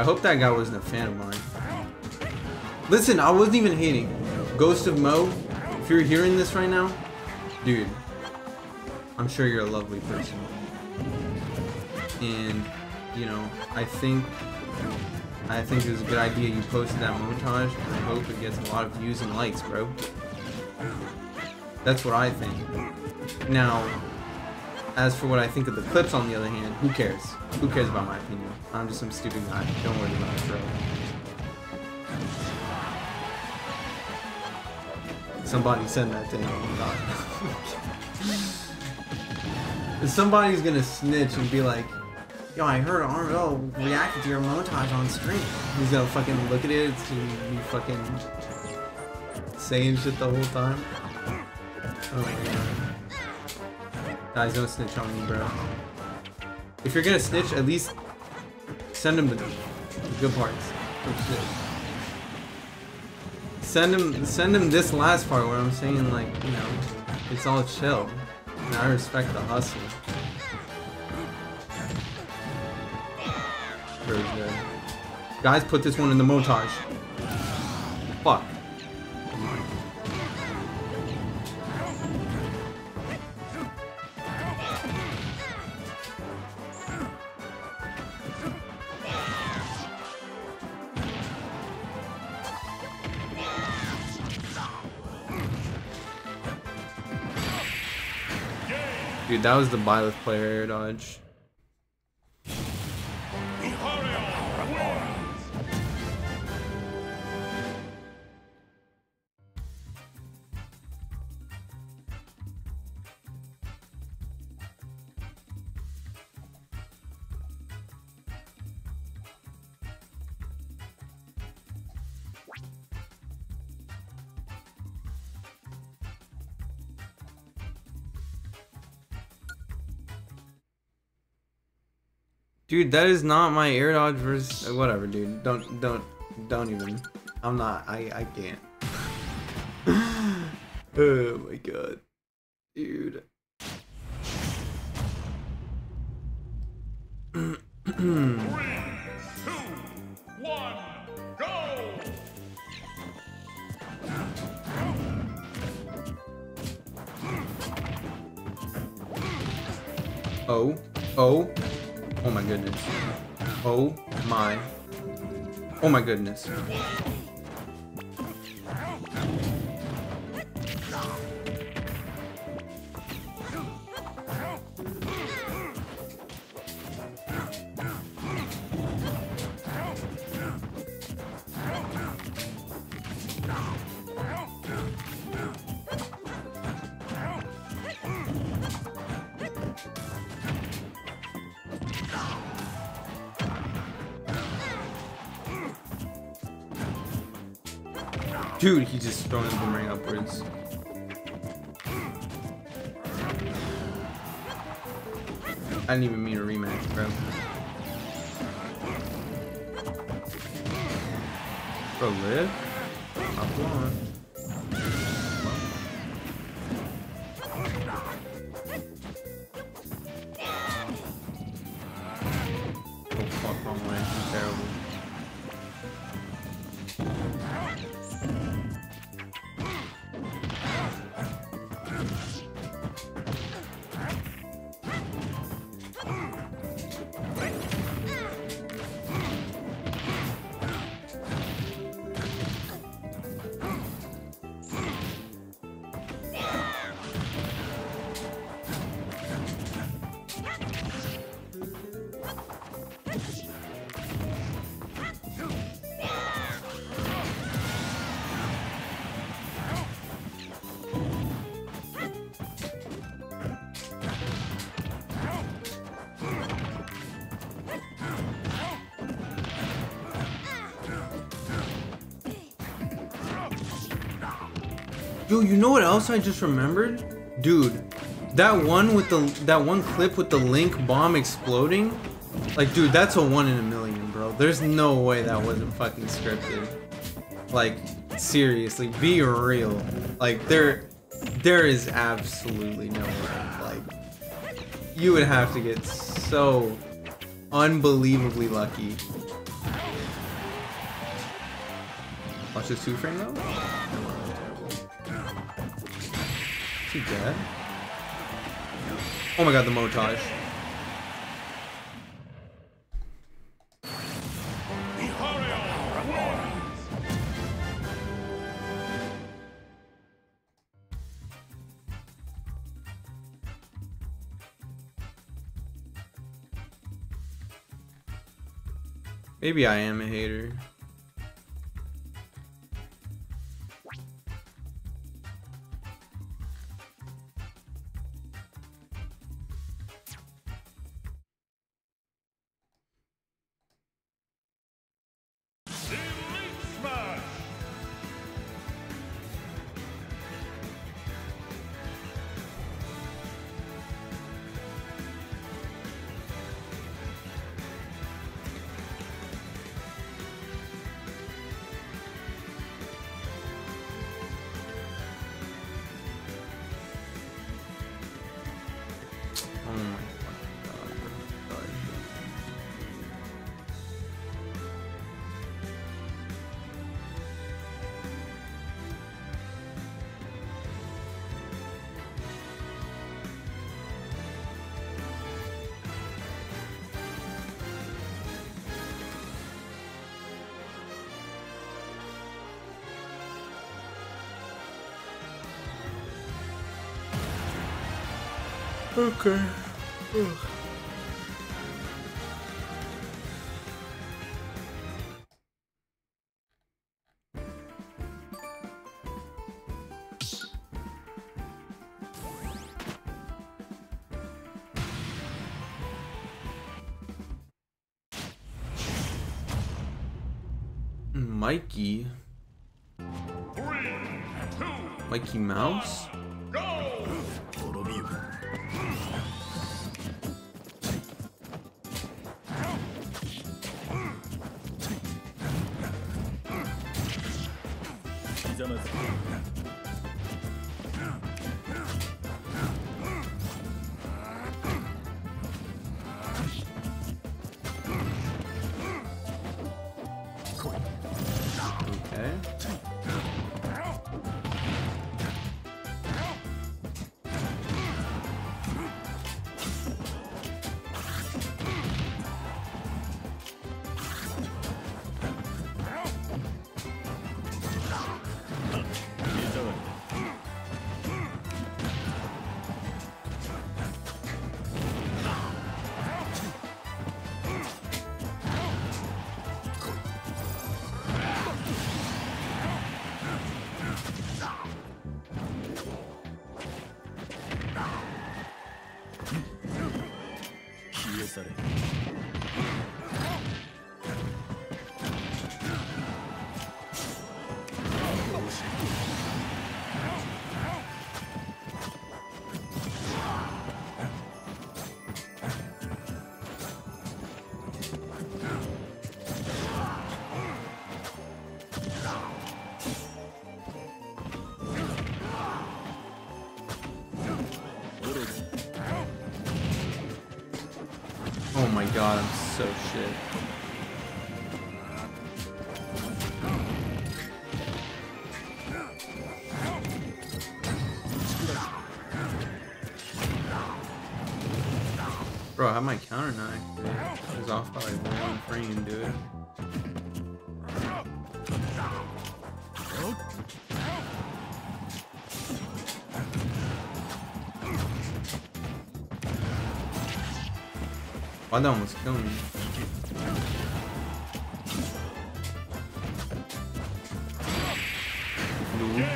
I hope that guy wasn't a fan of mine. Listen, I wasn't even hating. Ghost of Mo, if you're hearing this right now, dude, I'm sure you're a lovely person. And, you know, I think I think it was a good idea you posted that montage, I hope it gets a lot of views and likes, bro. That's what I think. Now, as for what I think of the clips, on the other hand, who cares? Who cares about my opinion? I'm just some stupid guy. Don't worry about it, bro. Somebody send that to him. Oh. Somebody's gonna snitch and be like, Yo, I heard RL reacted to your montage on stream. He's gonna fucking look at it and be fucking saying shit the whole time. Oh my god. Guys, don't snitch on me, bro. If you're gonna snitch, at least send him the, good parts. Send him, send him this last part where I'm saying like, you know, it's all chill. And I respect the hustle. Guys, put this one in the montage. Fuck. That was the Byleth player dodge. Dude, that is not my air dodge versus whatever, dude. Don't don't don't even. I'm not. I I can't. oh my god, dude. Oh, oh, oh my goodness. Oh my. Oh my goodness. Dude, he just throwing the boomerang upwards. I didn't even mean a rematch, bro. Bro, live? Yo, you know what else I just remembered? Dude, that one with the that one clip with the link bomb exploding? Like, dude, that's a one in a million, bro. There's no way that wasn't fucking scripted. Like, seriously, be real. Like, there there is absolutely no way. Like, you would have to get so unbelievably lucky. Watch this two frame though. He dead? Oh my god, the montage. Maybe I am a hater. Mikey. Three, two, Mikey Mouse? That almost killing me? Noob.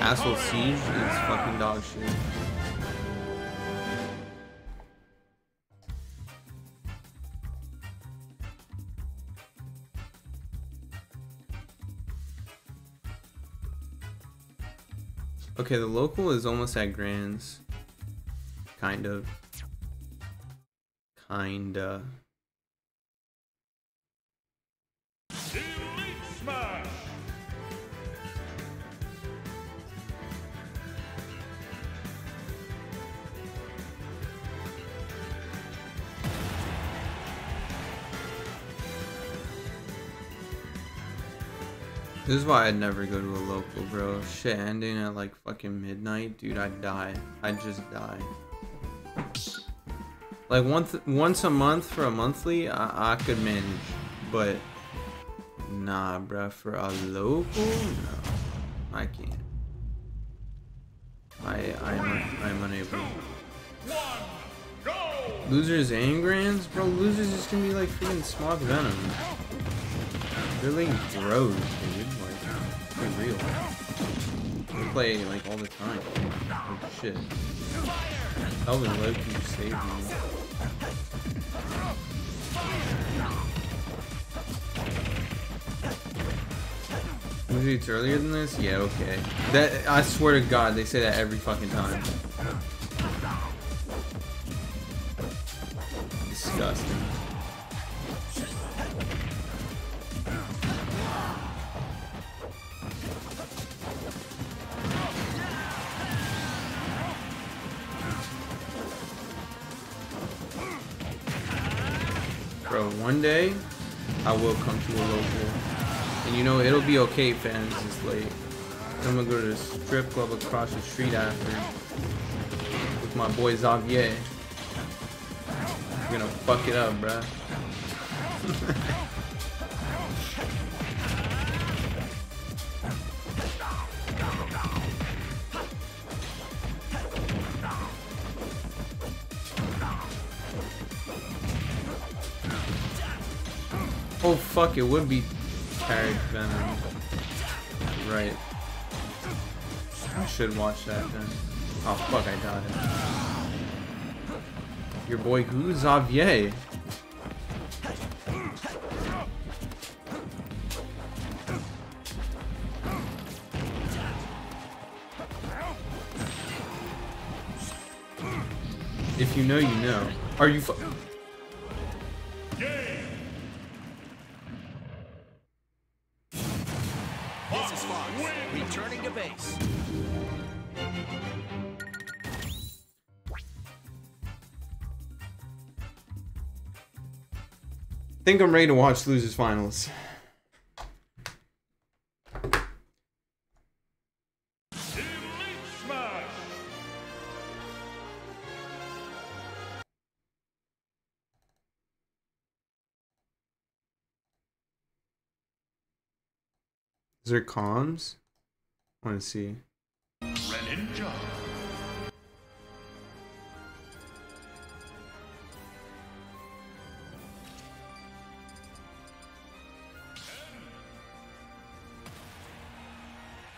Castle Siege is fucking dog shit. Okay, the local is almost at Grands. Kind of. Kinda. This is why I'd never go to a local, bro. Shit, ending at like fucking midnight, dude, I'd die. I'd just die. Like once once a month for a monthly, I, I could manage, but nah, bro. For a local, no, I can't. I I'm I'm unable. Losers and grands, bro. Losers is gonna be like freaking Smog Venom. They're like bros, dude. Be real. Play like all the time. Like shit. Elvin Loki saved me. Usually it's earlier than this? Yeah, okay. That I swear to God, they say that every fucking time. Okay, fans, it's late. I'm gonna go to the strip club across the street after with my boy Xavier. We're gonna fuck it up, bruh. Oh fuck, it would be carried venom. Right. I should watch that then. Oh fuck, I got it. Your boy who? Xavier. If you know, you know. Are you think I'm ready to watch losers finals. Is there comms? I want to see.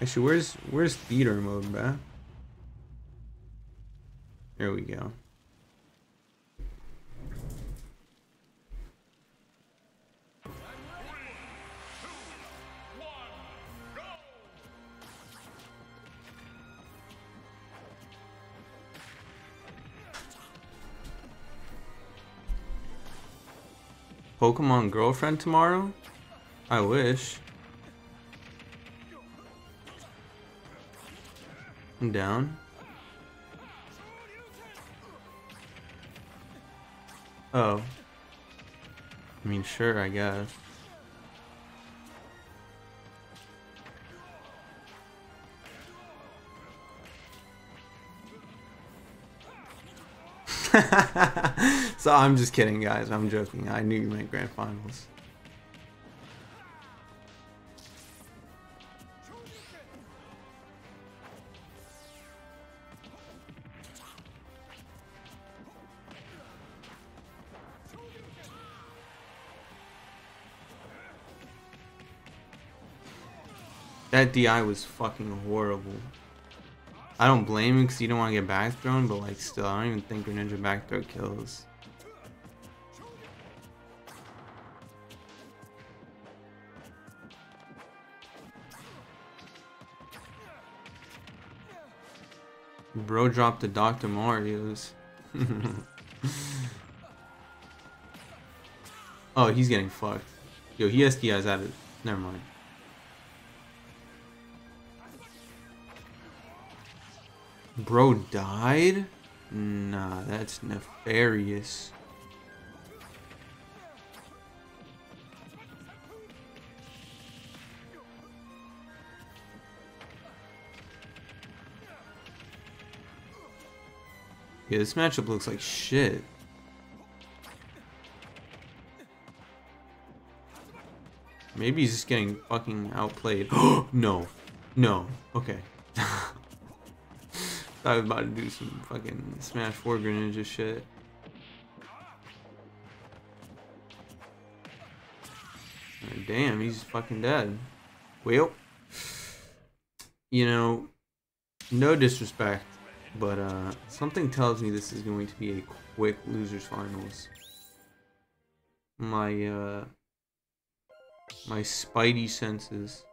Actually, where's where's theater mode, bruh? There we go. Pokemon girlfriend tomorrow? I wish. I'm down. Oh. I mean, sure, I guess. so I'm just kidding, guys. I'm joking. I knew you meant grand finals. That DI was fucking horrible. I don't blame him because you don't want to get back thrown, but like still, I don't even think Greninja back throw kills. Bro dropped the Dr. Mario's. oh, he's getting fucked. Yo, he SDI's at it. Never mind. Bro died? Nah, that's nefarious. Yeah, this matchup looks like shit. Maybe he's just getting fucking outplayed. no. No. Okay. I was about to do some fucking Smash 4 Greninja shit. Damn, he's fucking dead. Well, you know, no disrespect, but uh, something tells me this is going to be a quick losers finals. My uh, my spidey senses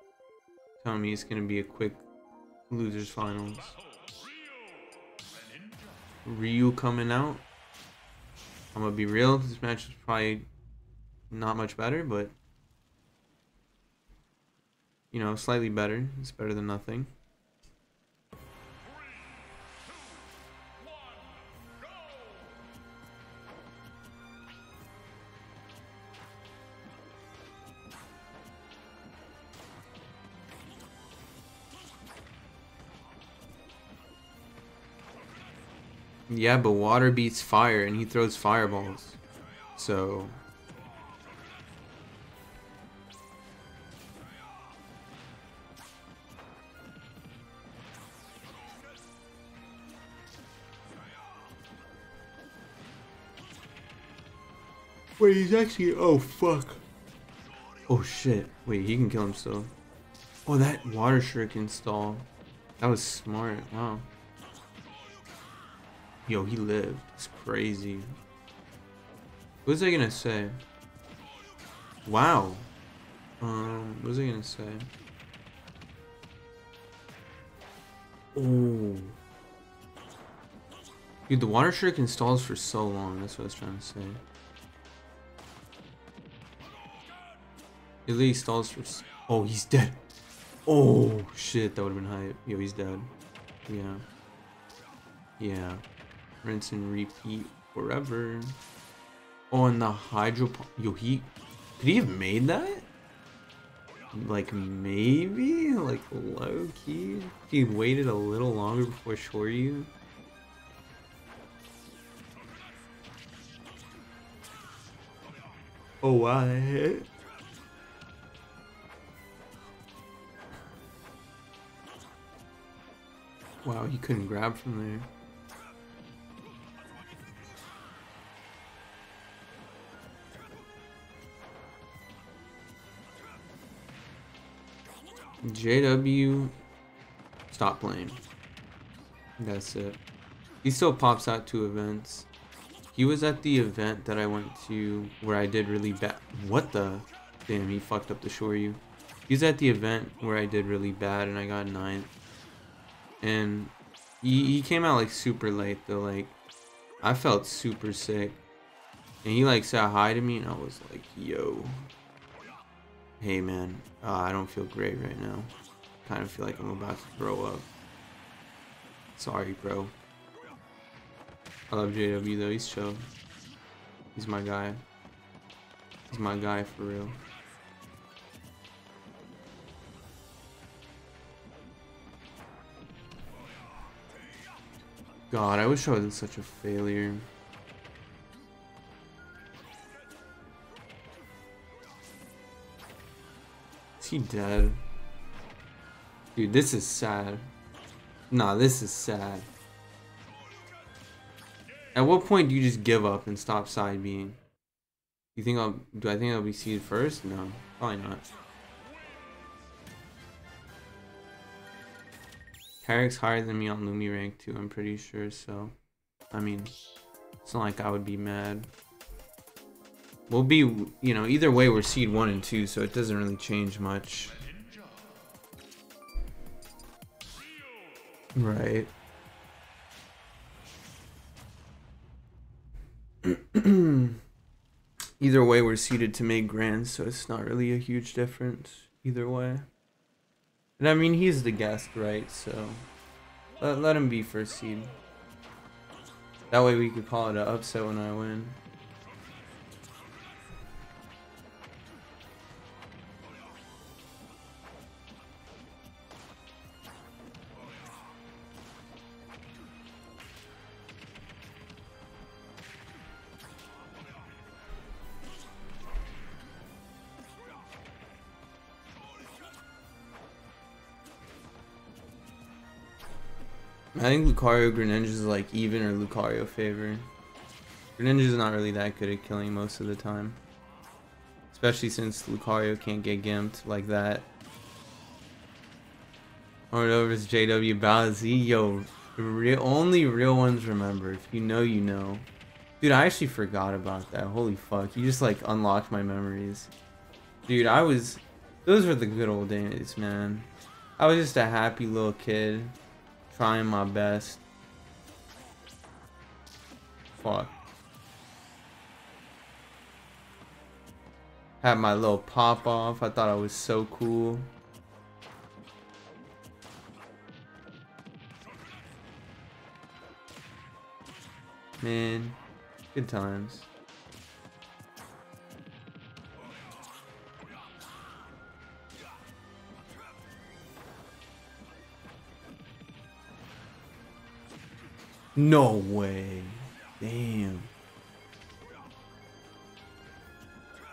tell me it's going to be a quick losers finals. Ryu coming out. I'm gonna be real. This match is probably not much better, but you know, slightly better. It's better than nothing. Yeah, but water beats fire, and he throws fireballs. So... Wait, he's actually... Oh, fuck. Oh, shit. Wait, he can kill him still. Oh, that water shuriken stall. That was smart. Wow. Yo, he lived. It's crazy. What was I gonna say? Wow. Um, what was I gonna say? Oh. Dude, the water shuriken stalls for so long. That's what I was trying to say. At least stalls for. Oh, he's dead. Oh shit, that would have been hype. Yo, he's dead. Yeah. Yeah. Rinse and repeat forever. Oh, and the hydro. Yo, he. Could he have made that? Like, maybe? Like, low key? He waited a little longer before Shoryu? Oh, wow, that hit. Wow, he couldn't grab from there. JW, stop playing. That's it. He still pops out to events. He was at the event that I went to where I did really bad. What the? Damn, he fucked up the Shoryu. He was at the event where I did really bad and I got ninth. And he, he came out like super late though. Like, I felt super sick. And he like said hi to me and I was like, yo. Hey man, uh, I don't feel great right now. Kind of feel like I'm about to throw up. Sorry, bro. I love JW though, he's chill. He's my guy. He's my guy for real. God, I wish I wasn't such a failure. Is he dead? Dude, this is sad. Nah, this is sad. At what point do you just give up and stop side being? You think I'll do I think I'll be seeded first? No, probably not. Tarek's higher than me on Lumi rank too, I'm pretty sure, so I mean it's not like I would be mad. We'll be you know, either way we're seed one and two, so it doesn't really change much. Right. either way, we're seeded to make grand, so it's not really a huge difference either way. And I mean, he's the guest, right? So let, let him be first seed. That way we could call it an upset when I win. I think Lucario Greninja is like even or Lucario favor. Greninja is not really that good at killing most of the time. Especially since Lucario can't get gimped like that. Or over is JW Bowsy. Yo, real, only real ones remember. If you know, you know. Dude, I actually forgot about that. Holy fuck. You just like unlocked my memories. Dude, I was... Those were the good old days, man. I was just a happy little kid. Trying my best. Fuck. Had my little pop off. I thought I was so cool. Man, good times. No way. Damn.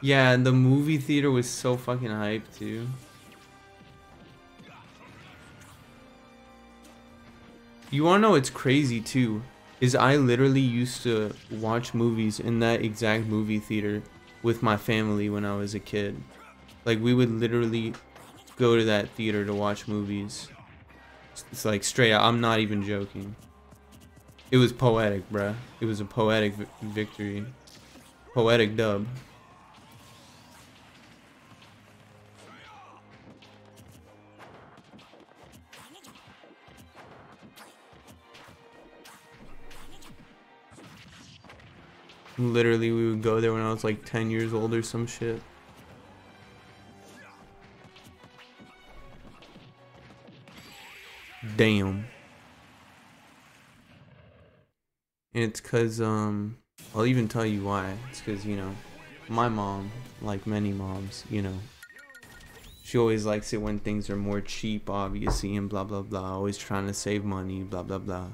Yeah, and the movie theater was so fucking hyped too. You wanna know what's crazy too? Is I literally used to watch movies in that exact movie theater with my family when I was a kid. Like we would literally go to that theater to watch movies. It's like straight out, I'm not even joking. It was poetic, bruh. It was a poetic vi victory. Poetic dub. Literally, we would go there when I was like 10 years old or some shit. Damn. And it's cause um I'll even tell you why. It's cause, you know, my mom, like many moms, you know, she always likes it when things are more cheap, obviously, and blah blah blah. Always trying to save money, blah blah blah.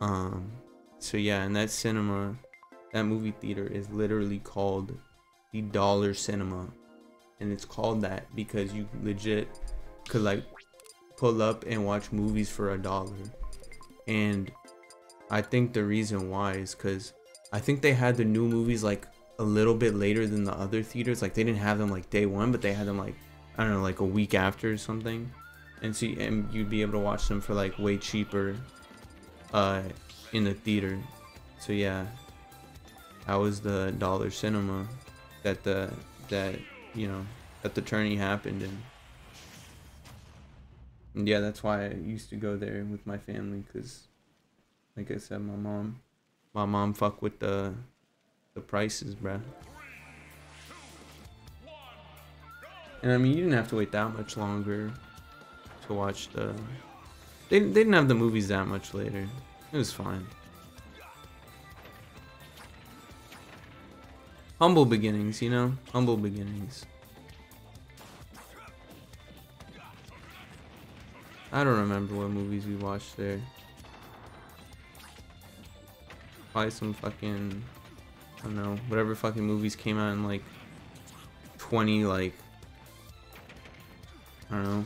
Um so yeah, and that cinema, that movie theater is literally called the Dollar Cinema. And it's called that because you legit could like pull up and watch movies for a dollar. And I think the reason why is because I think they had the new movies like a little bit later than the other theaters. Like they didn't have them like day one, but they had them like I don't know, like a week after or something. And so and you'd be able to watch them for like way cheaper uh in the theater. So yeah. That was the dollar cinema that the that you know that the tourney happened in. And yeah, that's why I used to go there with my family because like I said, my mom, my mom fuck with the, the prices, bruh. And I mean, you didn't have to wait that much longer to watch the. They, they didn't have the movies that much later. It was fine. Humble beginnings, you know? Humble beginnings. I don't remember what movies we watched there. Probably some fucking, I don't know, whatever fucking movies came out in like 20, like, I don't know,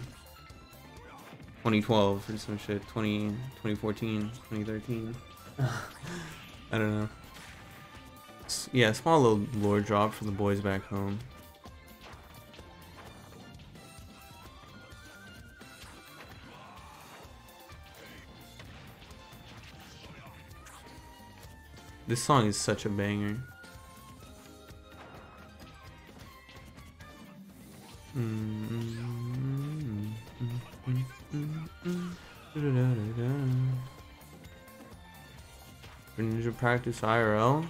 2012 or some shit, 20, 2014, 2013. I don't know. S- Yeah, small little lore drop for the boys back home. This song is such a banger. Mm-hmm. Ninja practice IRL?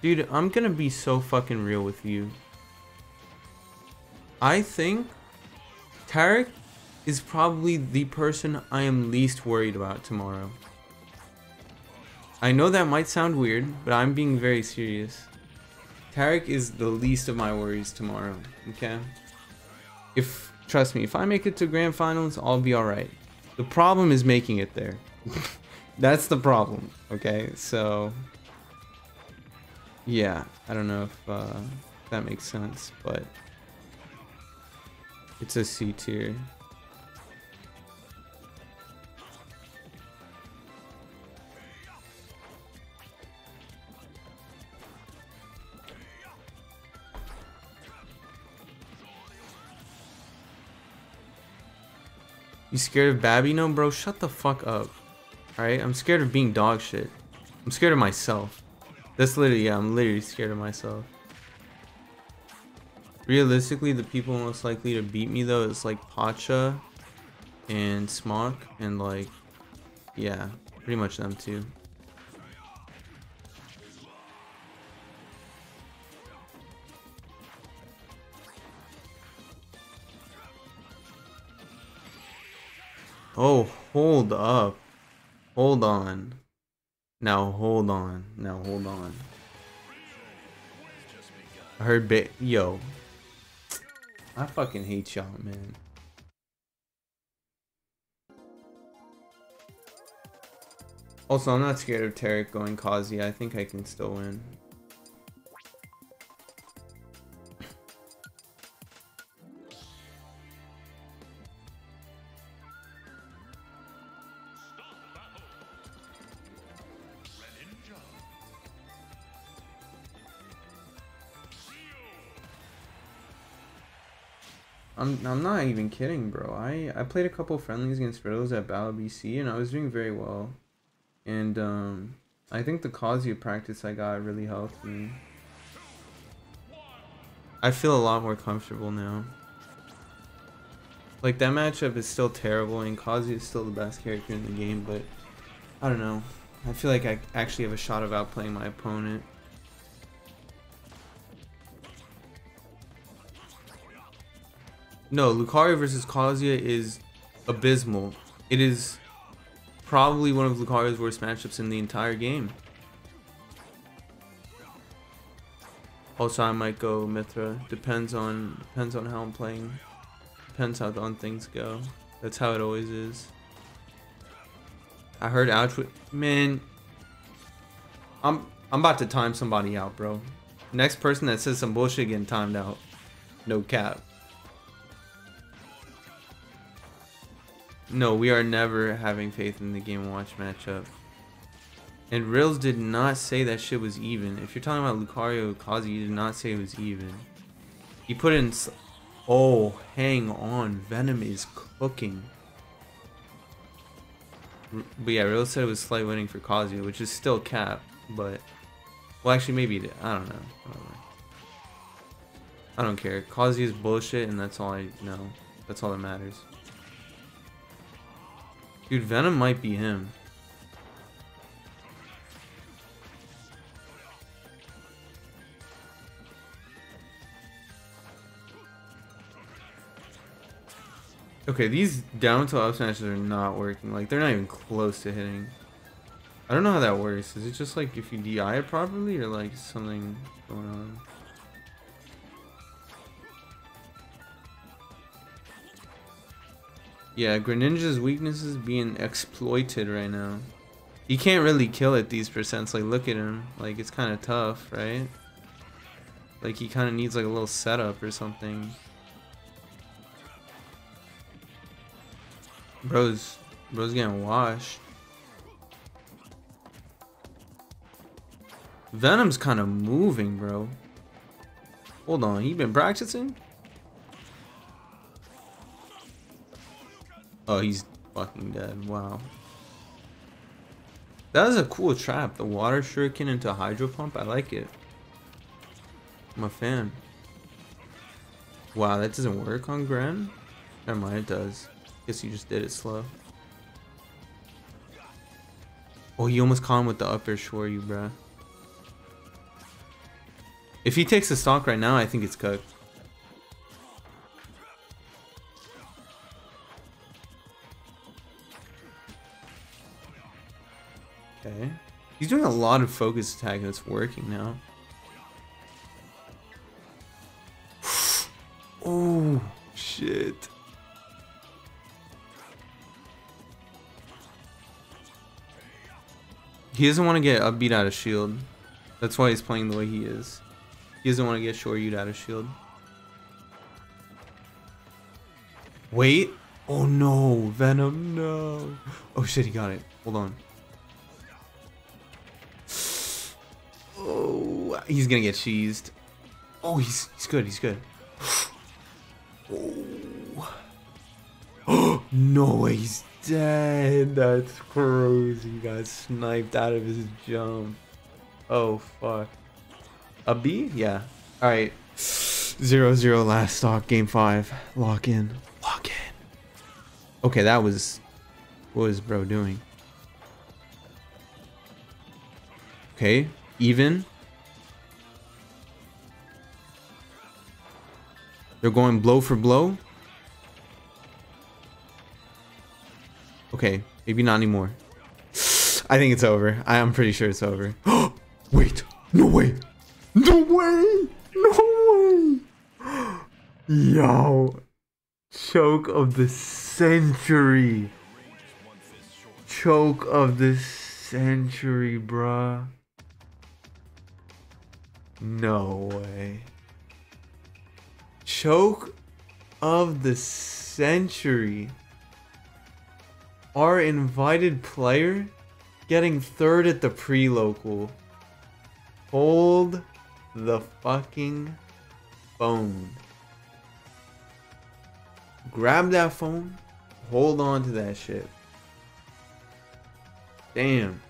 Dude, I'm gonna be so fucking real with you. I think Tarek is probably the person I am least worried about tomorrow. I know that might sound weird, but I'm being very serious. Tarek is the least of my worries tomorrow, okay? If, trust me, if I make it to grand finals, I'll be alright. The problem is making it there. That's the problem, okay? So, yeah, I don't know if uh, that makes sense, but it's a C tier. You scared of Babby? No, bro, shut the fuck up. Alright, I'm scared of being dog shit. I'm scared of myself. That's literally, yeah, I'm literally scared of myself. Realistically, the people most likely to beat me though is like Pacha and Smock and like, yeah, pretty much them two. Oh, hold up. Hold on. Now hold on. Now hold on. I heard ba- yo. I fucking hate y'all, man. Also, I'm not scared of Tarek going Kazi. I think I can still win. I'm not even kidding, bro. I I played a couple friendlies against Riddles at Battle BC and I was doing very well. And um I think the Kazuya practice I got really helped me. I feel a lot more comfortable now. Like that matchup is still terrible and Kazuya is still the best character in the game, but I don't know. I feel like I actually have a shot of outplaying my opponent. No, Lucario versus Kazuya is abysmal. It is probably one of Lucario's worst matchups in the entire game. Also, I might go Mythra. Depends on depends on how I'm playing. Depends how on things go. That's how it always is. I heard Outwit. Man, I'm I'm about to time somebody out, bro. Next person that says some bullshit getting timed out. No cap. No, we are never having faith in the Game Watch matchup. And Rails did not say that shit was even. If you're talking about Lucario Kazi, you did not say it was even. He put in. Oh, hang on. Venom is cooking. But yeah, Rails said it was slight winning for Kazuya, which is still cap, but. Well, actually, maybe it. I don't know. Whatever. I don't care. Kazuya is bullshit, and that's all I know. That's all that matters. Dude, Venom might be him. Okay, these down to up smashes are not working. Like, they're not even close to hitting. I don't know how that works. Is it just like if you DI it properly or like something going on? Yeah, Greninja's weakness is being exploited right now. You can't really kill at these percents. Like, look at him. Like, it's kind of tough, right? Like, he kind of needs like a little setup or something. Bro's, bro's getting washed. Venom's kind of moving, bro. Hold on, you been practicing? Oh, he's fucking dead. Wow. That was a cool trap. The water shuriken into hydro pump. I like it. I'm a fan. Wow, that doesn't work on Gren? Never mind, it does. Guess you just did it slow. Oh, he almost caught him with the upper shore, you bruh. If he takes the stock right now, I think it's cooked. Okay. He's doing a lot of focus attack and it's working now. oh, shit. He doesn't want to get upbeat out of shield. That's why he's playing the way he is. He doesn't want to get Shoryu'd out of shield. Wait. Oh no, Venom, no. Oh shit, he got it. Hold on. Oh, he's gonna get cheesed. Oh, he's he's good. He's good. Oh. no way, he's dead. That's crazy. He got sniped out of his jump. Oh fuck. A B? Yeah. All right. Zero zero last stock. Game five. Lock in. Lock in. Okay, that was. What was bro doing? Okay, even. They're going blow for blow. Okay, maybe not anymore. I think it's over. I am pretty sure it's over. Wait, no way. No way. No way. Yo. Choke of the century. Choke of the century, bruh. No way. Choke of the century. Our invited player getting third at the pre-local. Hold the fucking phone. Grab that phone. Hold on to that shit. Damn.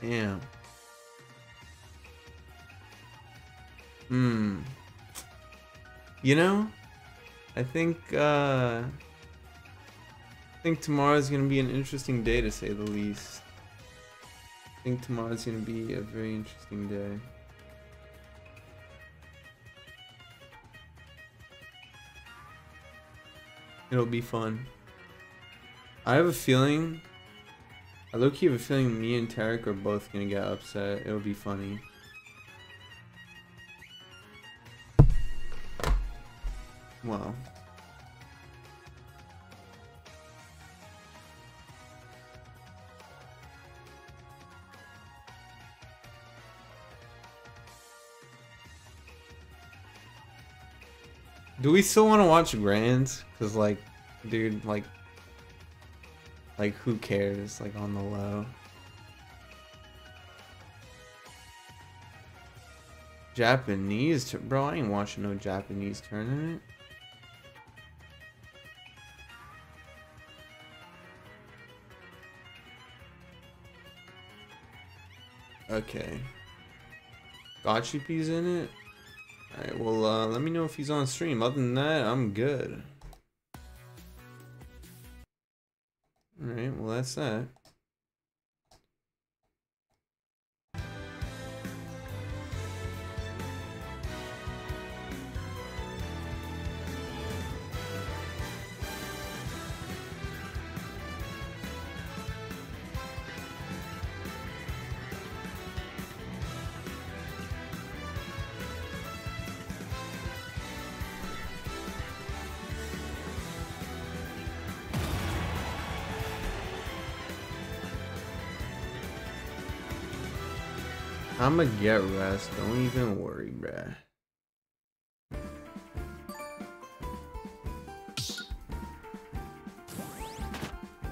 Damn. Hmm. You know, I think uh I think tomorrow's gonna be an interesting day to say the least. I think tomorrow's gonna be a very interesting day. It'll be fun. I have a feeling. I low key have a feeling me and Tarek are both gonna get upset. It'll be funny. Well. Do we still want to watch Grands? Cause like, dude, like, like who cares? Like on the low. Japanese, bro. I ain't watching no Japanese tournament. Okay. Gachipi's in it. Alright, well, uh, let me know if he's on stream. Other than that, I'm good. Alright, well, that's that. I'ma get rest. Don't even worry, bruh.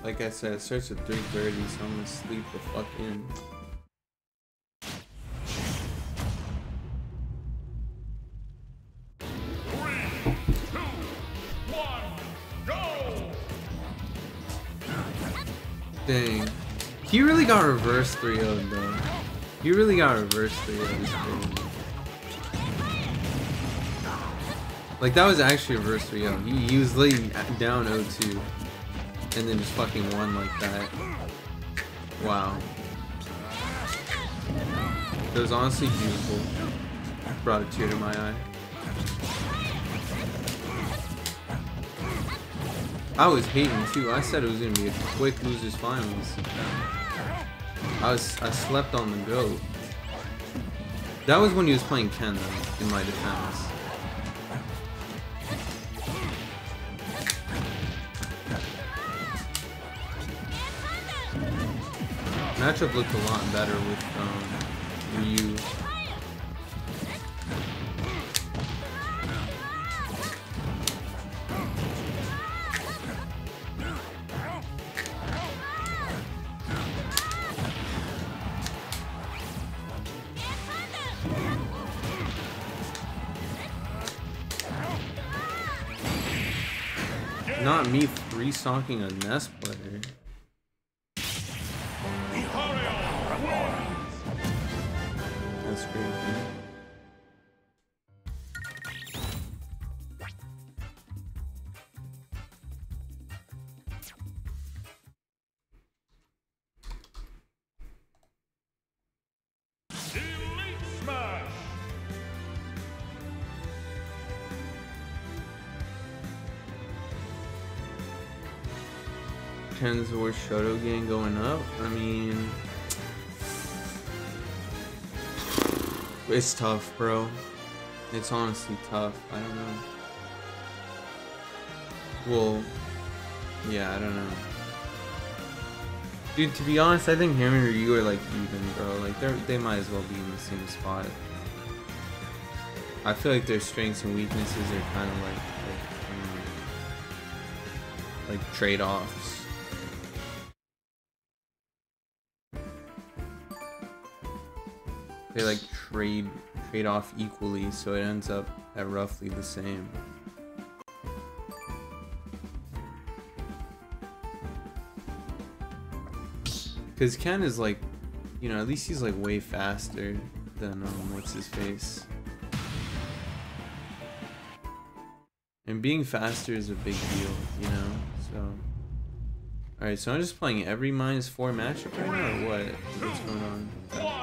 Like I said, it starts at 3.30, so I'm gonna sleep the fuck in. Dang. He really got reverse 3-0 though. He really got reverse 3-0 this game. Uh, like that was actually a reverse 3-0. He, he was laying down 0-2. And then just fucking won like that. Wow. That was honestly beautiful. Brought a tear to my eye. I was hating too. I said it was gonna be a quick losers finals. I was I slept on the goat. That was when he was playing Ken though, in my defense. Matchup looked a lot better with restocking a Nest Ken's or Shotogen going up. I mean, it's tough, bro. It's honestly tough. I don't know. Well, yeah, I don't know. Dude, to be honest, I think him and Ryu are like even, bro. Like they they might as well be in the same spot. I feel like their strengths and weaknesses are kind of like like, um, like trade-offs. They like trade trade off equally, so it ends up at roughly the same. Cause Ken is like, you know, at least he's like way faster than um, what's his face. And being faster is a big deal, you know. So, all right, so I'm just playing every minus four matchup right now, or what? What's going on?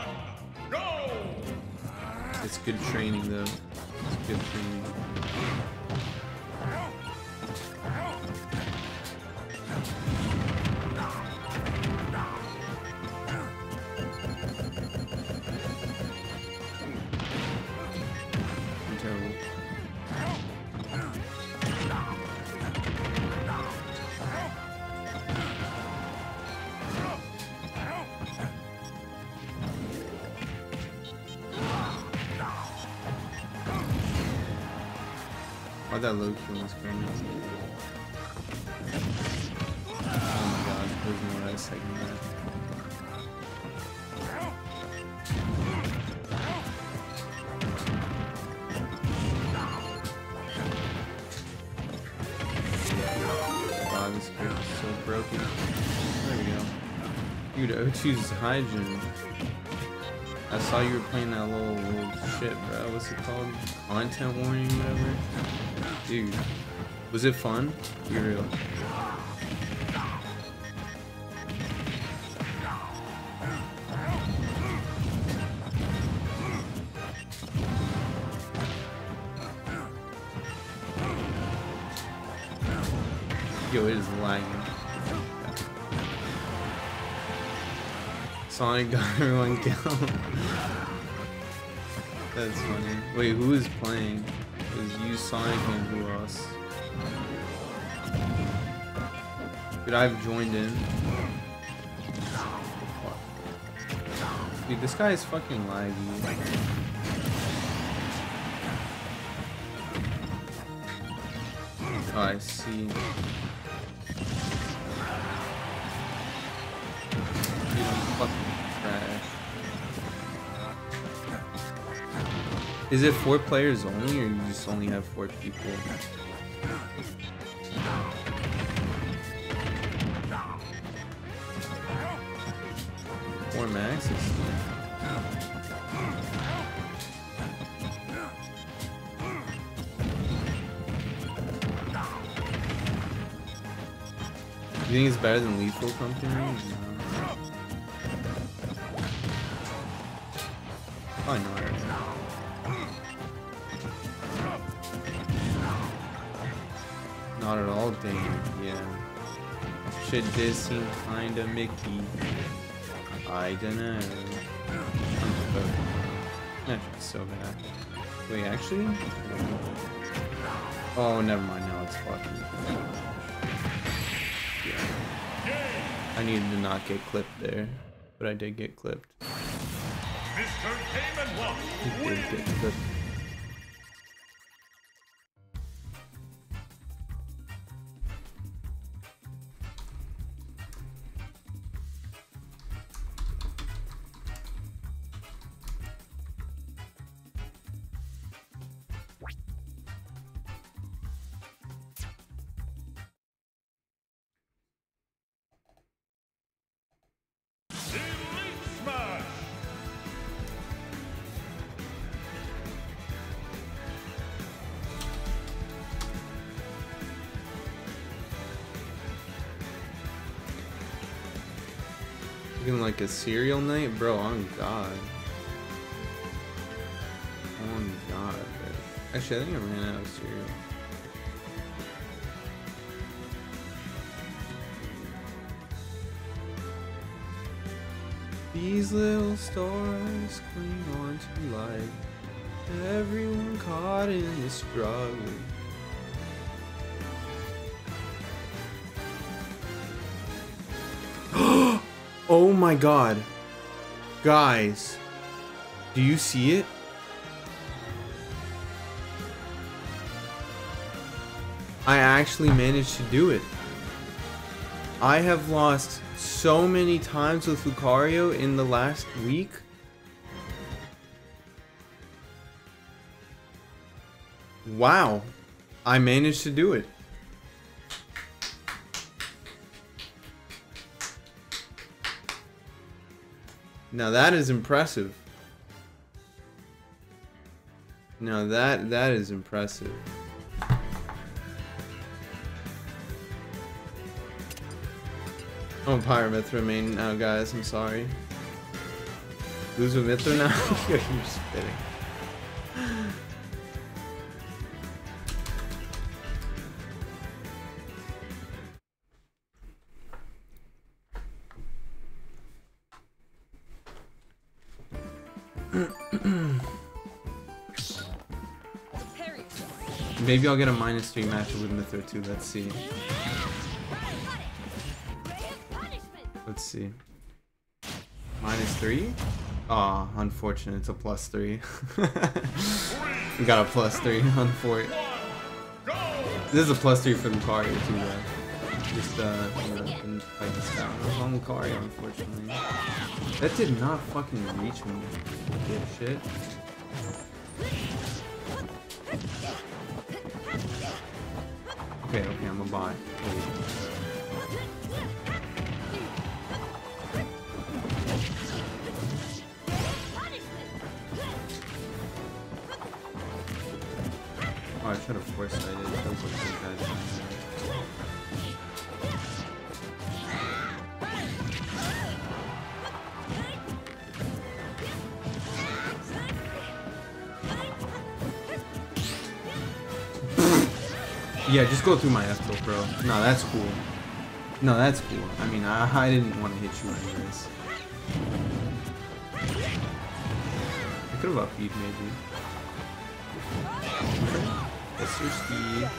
It's good training though. It's good training. O2's Hydrant. I saw you were playing that little, little shit, bro. What's it called? Content warning, whatever. Dude, was it fun? Be real. Sonic got everyone killed. That's funny. Wait, who is playing? It was you, Sonic, and who else? Dude, I've joined in. Dude, this guy is fucking laggy. Oh, I see. Is it four players only, or you just only have four people? Four maxes. You think it's better than Lethal Company? Shit did seem kinda Mickey. I dunno. Oh. That's so bad. Wait, actually? Oh, never mind. Now it's fucking. Yeah. I needed to not get clipped there, but I did get clipped. Mr. Game and Watch I did get clipped. Like a cereal night, bro. On God. On God. Bro. Actually, I think I ran out of cereal. These little stars cling on to life. Everyone caught in the struggle. Oh my god. Guys. Do you see it? I actually managed to do it. I have lost so many times with Lucario in the last week. Wow. I managed to do it. Now that is impressive. Now that that is impressive. Oh, I'm a Pyra main now, guys. I'm sorry. Lose with Mythra now? You're spitting. Maybe I'll get a minus three matchup with Mythra too. Let's see. Let's see. Minus three? Aw, unfortunate. It's a plus three. we got a plus three, unfortunate. This is a plus three for Lucario too, though. Just, uh, you know, didn't fight this. I was on Lucario, unfortunately. That did not fucking reach me. Dipshit. Okay, okay, I'm a bot. Wait. Oh, I should have foresighted. Yeah, just go through my F tilt, bro. No, that's cool. No, that's cool. I mean, I, I didn't want to hit you anyways. I could have up maybe. That's your speed.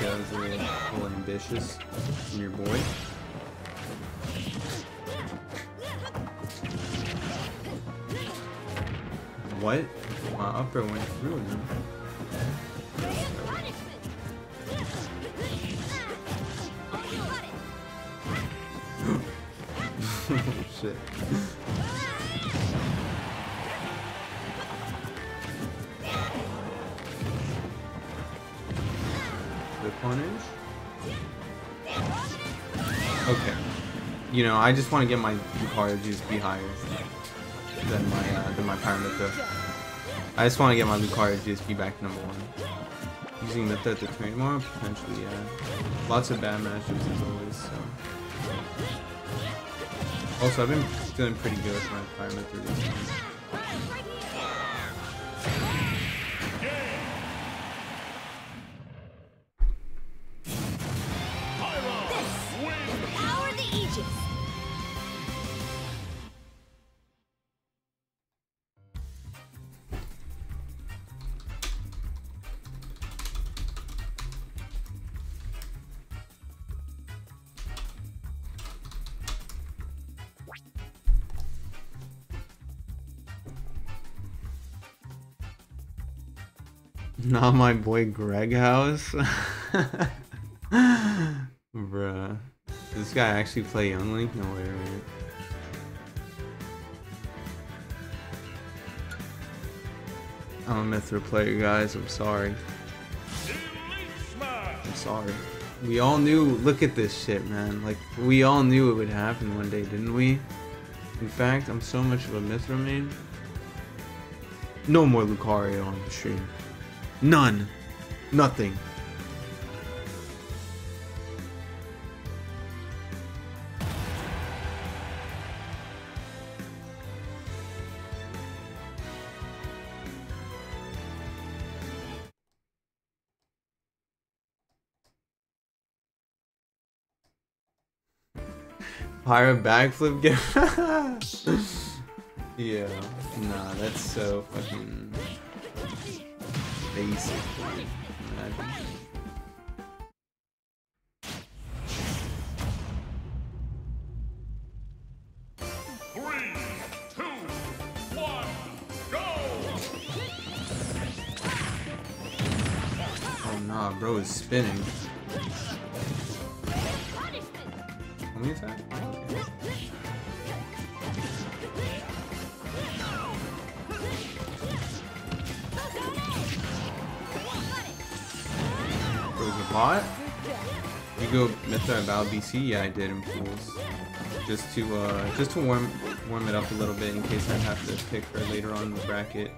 That was a little ambitious from your boy. Upper went through. Punishment. Shit. The punish? Okay. You know, I just want to get my Lucario GSP higher than my uh, than my Pyramithra. I just want to get my Lucario GSP back to number one. Using Mythra to train more, potentially, yeah. Lots of bad matchups as always, so. Also, I've been feeling pretty good with my Pyramithra recently. My boy Greg House. Bruh. Does this guy actually play Young Link? No way? I'm a Mythra player, guys. I'm sorry. I'm sorry. We all knew. Look at this shit, man. Like, we all knew it would happen one day, didn't we? In fact, I'm so much of a Mythra main. No more Lucario on the stream. None. Nothing. Pyro backflip game. yeah. Nah, that's so fucking basic. Imagine. Three, two, one, go! Oh bro is spinning. How many? Go Mythra and Battle BC? Yeah, I did in pools. Just to uh, just to warm warm it up a little bit in case I have to pick her later on in the bracket.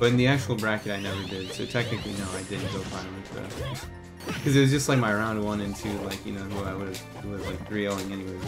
But in the actual bracket, I never did. So technically, no, I didn't go Prime Mythra. Because it was just like my round one and two, like you know, who I would have like 3 0 anyway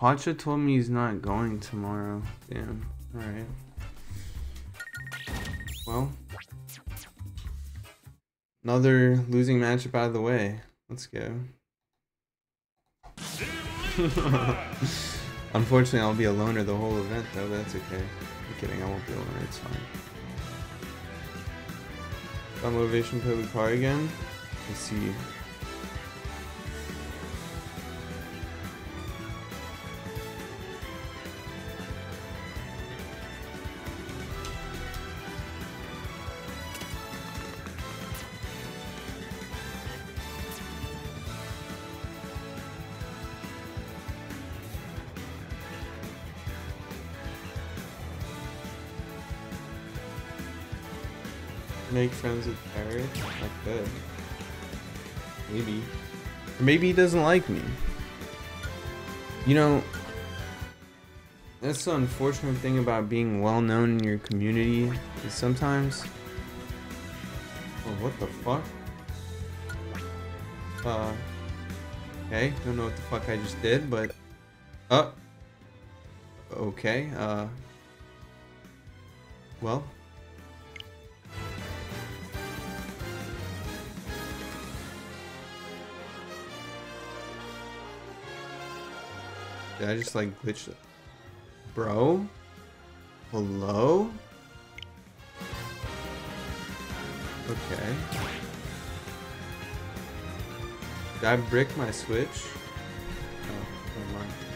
Pacha told me he's not going tomorrow. Damn. Alright. Well. Another losing matchup out of the way. Let's go. Unfortunately, I'll be a loner the whole event, though. But that's okay. I'm kidding. I won't be a loner. It's fine. Got motivation play Lucario again. Let's see. Make friends with Eric? I could. Maybe. Or maybe he doesn't like me. You know, that's the unfortunate thing about being well known in your community is sometimes. Oh, what the fuck? Uh. Okay, don't know what the fuck I just did, but. Uh. Okay, uh. Well. Did I just like glitch it? Bro? Hello? Okay. Did I brick my switch? Oh, never mind.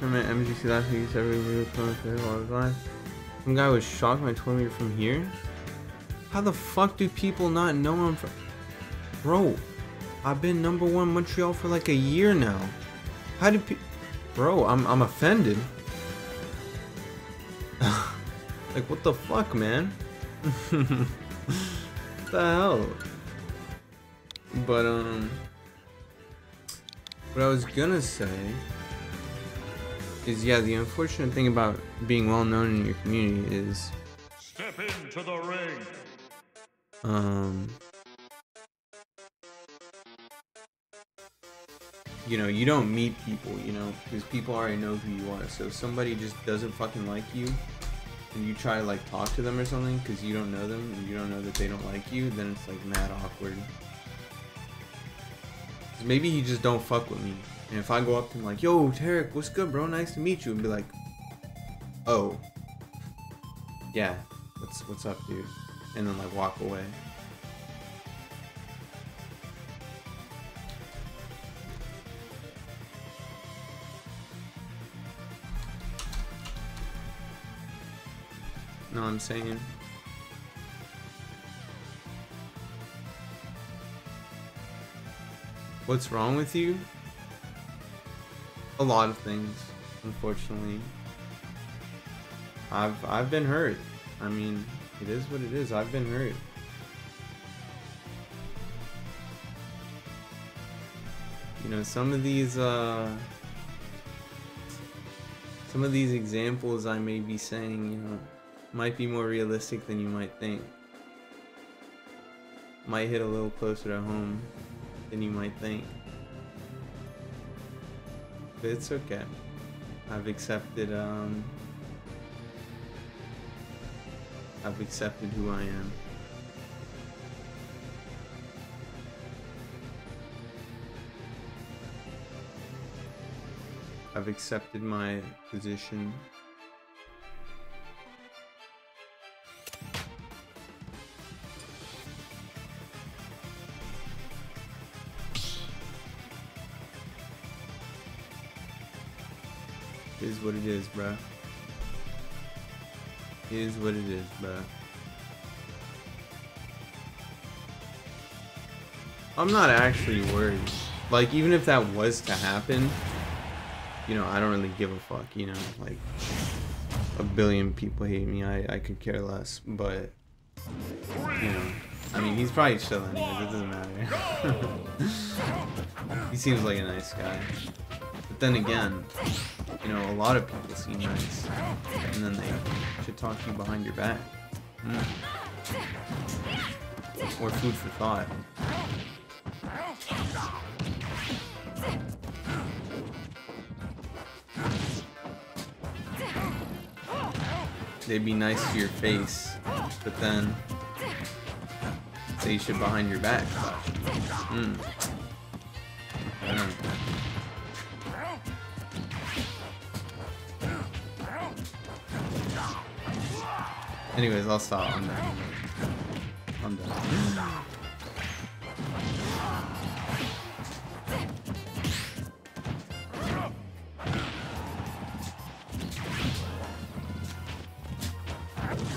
From an MGC last week, every coming through while I was live. Some guy was shocked when I told from here. How the fuck do people not know I'm from? Bro, I've been number one Montreal for like a year now. How do people? Bro, I'm I'm offended. like what the fuck, man? what the hell? But um, what I was gonna say is yeah, the unfortunate thing about being well known in your community is Step into the ring. um you know you don't meet people you know because people already know who you are so if somebody just doesn't fucking like you and you try to like talk to them or something because you don't know them and you don't know that they don't like you then it's like mad awkward. maybe you just don't fuck with me and if i go up to him like yo tarek what's good bro nice to meet you and be like oh yeah what's what's up dude and then like walk away No, I'm saying. What's wrong with you? A lot of things, unfortunately. I've I've been hurt. I mean, it is what it is. I've been hurt. You know, some of these uh some of these examples I may be saying, you know, might be more realistic than you might think. might hit a little closer to home than you might think. But it's okay. I've accepted um I've accepted who I am. I've accepted my position. What it is, bruh. It is what it is, bruh. I'm not actually worried. Like, even if that was to happen, you know, I don't really give a fuck, you know, like a billion people hate me, I, I could care less, but you know, I mean, he's probably chilling, it doesn't matter. he seems like a nice guy. But then again, you know, a lot of people seem nice, and then they should talk to you behind your back. Mm. Or food for thought. They'd be nice to your face, but then say shit behind your back. Hmm. Anyways, I'll stop. I'm done. I'm done.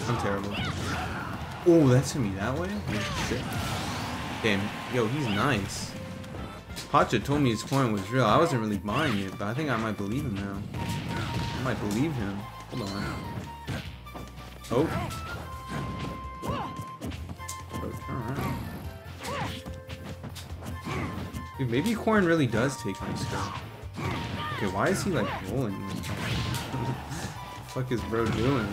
I'm terrible. Oh, that's me that way? Oh, shit. Damn, yo, he's nice. Pacha told me his coin was real. I wasn't really buying it, but I think I might believe him now. I might believe him. Hold on. Oh. Dude, maybe Corn really does take my skill. Okay, why is he like rolling? what the fuck is bro doing?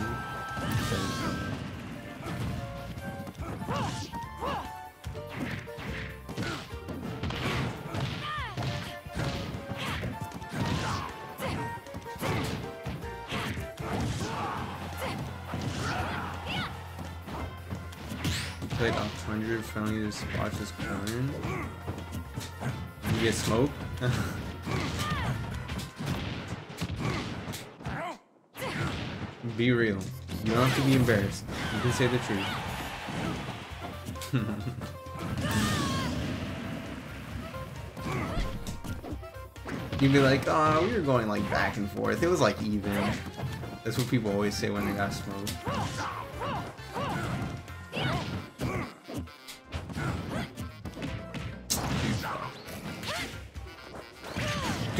Friendly just watch this corn. You get smoked? be real. You don't have to be embarrassed. You can say the truth. You'd be like, oh, we were going like back and forth. It was like even. That's what people always say when they got smoked.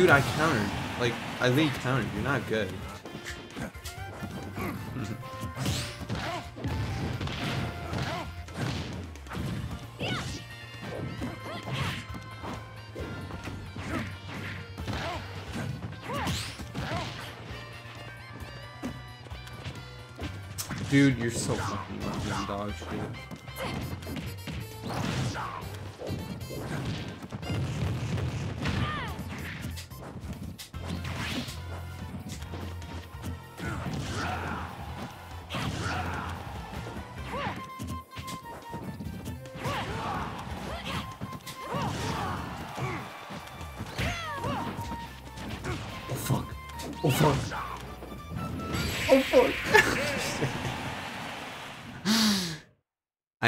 Dude, I countered. Like, I lead countered. You're not good. Dude, you're so fucking lucky dog.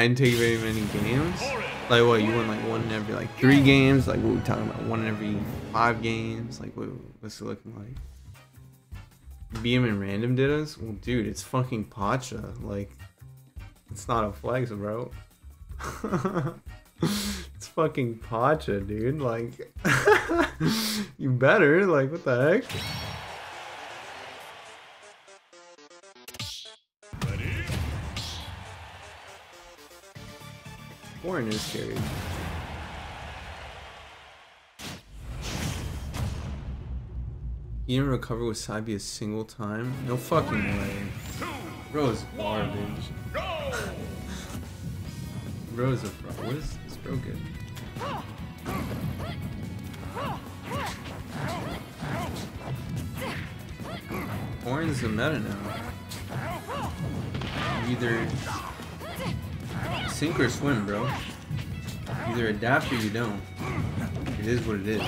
I didn't take very many games. Like what? You won like one in every like three games. Like what we talking about? One in every five games. Like what? What's it looking like? BM and random did us? Well, dude, it's fucking Pacha. Like, it's not a flex, bro. it's fucking Pacha, dude. Like, you better. Like, what the heck? Warren is scary. You didn't recover with Sabi a single time? No fucking way. Bro is garbage. Bro is a fraud. What is this bro good? Orange the meta now. Either sink or swim, bro. Either adapt or you don't. It is what it is.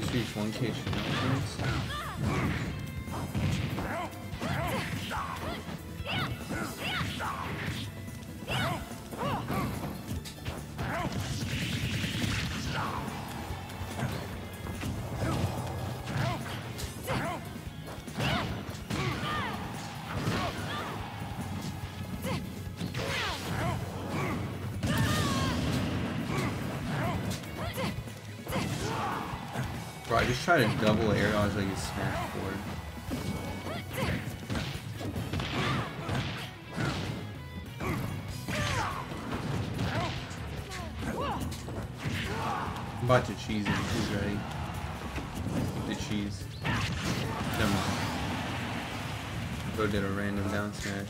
Just reach 1k Chanel points. Tried to double air dodge like a smash board. I'm about to cheese him. Who's ready? The cheese. Never mind. Bro did a random down smash.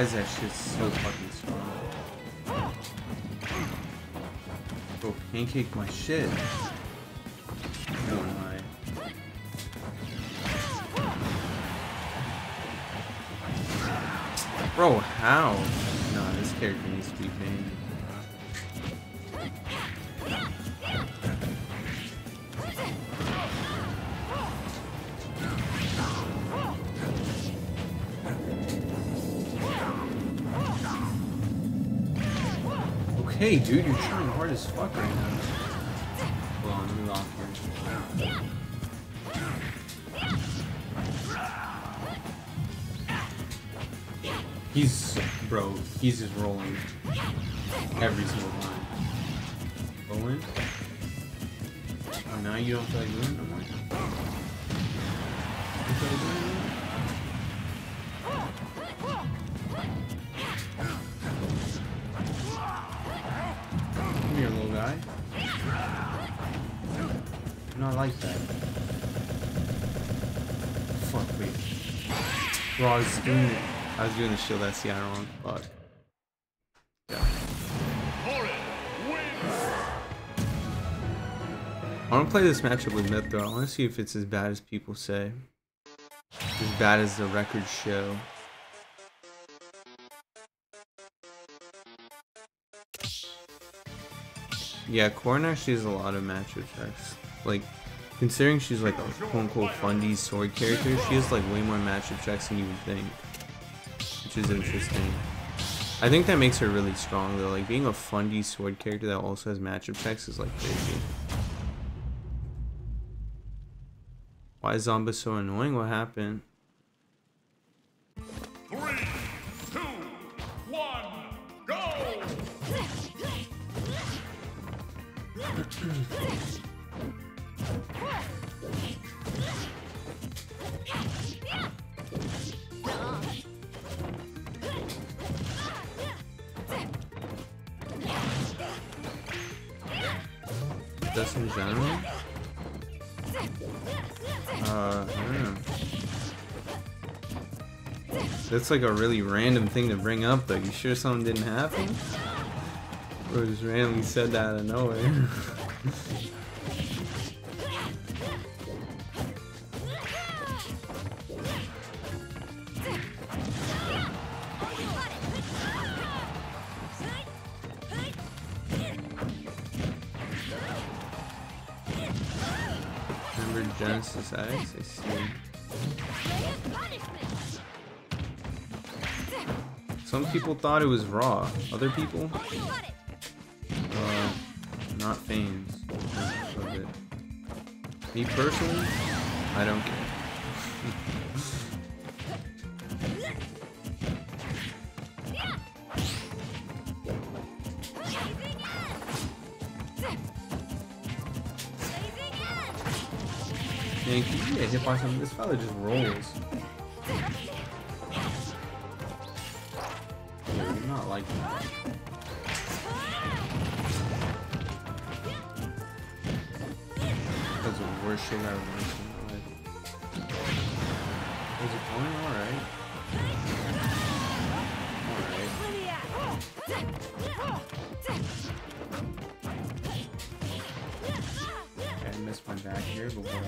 Why is that shit so fucking strong? Bro, pancake my shit. Bro, how? Nah, this character needs to be banned. Okay, dude, you're trying hard as fuck right now. Hold on, here. He's, bro, he's just rolling every single time. Going? Oh, now you don't feel like more? I was doing it. I was doing the shield SCI wrong. Fuck. Yeah. I want to play this matchup with Mythra. I want to see if it's as bad as people say. As bad as the records show. Yeah, Corrin actually has a lot of matchup checks. Like, considering she's like a quote unquote fundy sword character, she has like way more matchup checks than you would think. Which is interesting. I think that makes her really strong though. Like, being a fundy sword character that also has matchup checks is like crazy. Why is Zomba so annoying? What happened? Three, two, one, go! Just in general? Uh, know. That's like a really random thing to bring up though. You sure something didn't happen? Or just randomly said that out of nowhere. Genesis X? I see. Some people thought it was raw. Other people, uh, not fans of it. Me personally, I don't care. Can you get hit by something? This fella just rolls. Yeah, you're not like that. That's the worst shit I've ever seen in my life. Is it going? Alright. Here, but whatever.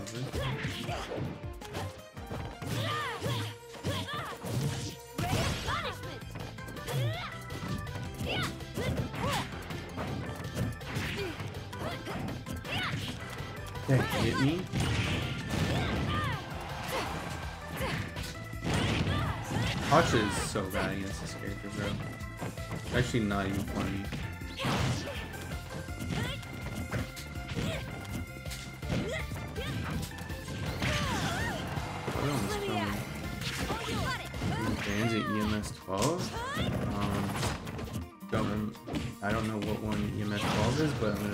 That hit me? Hacha is so bad against this character, bro. Actually, not even funny.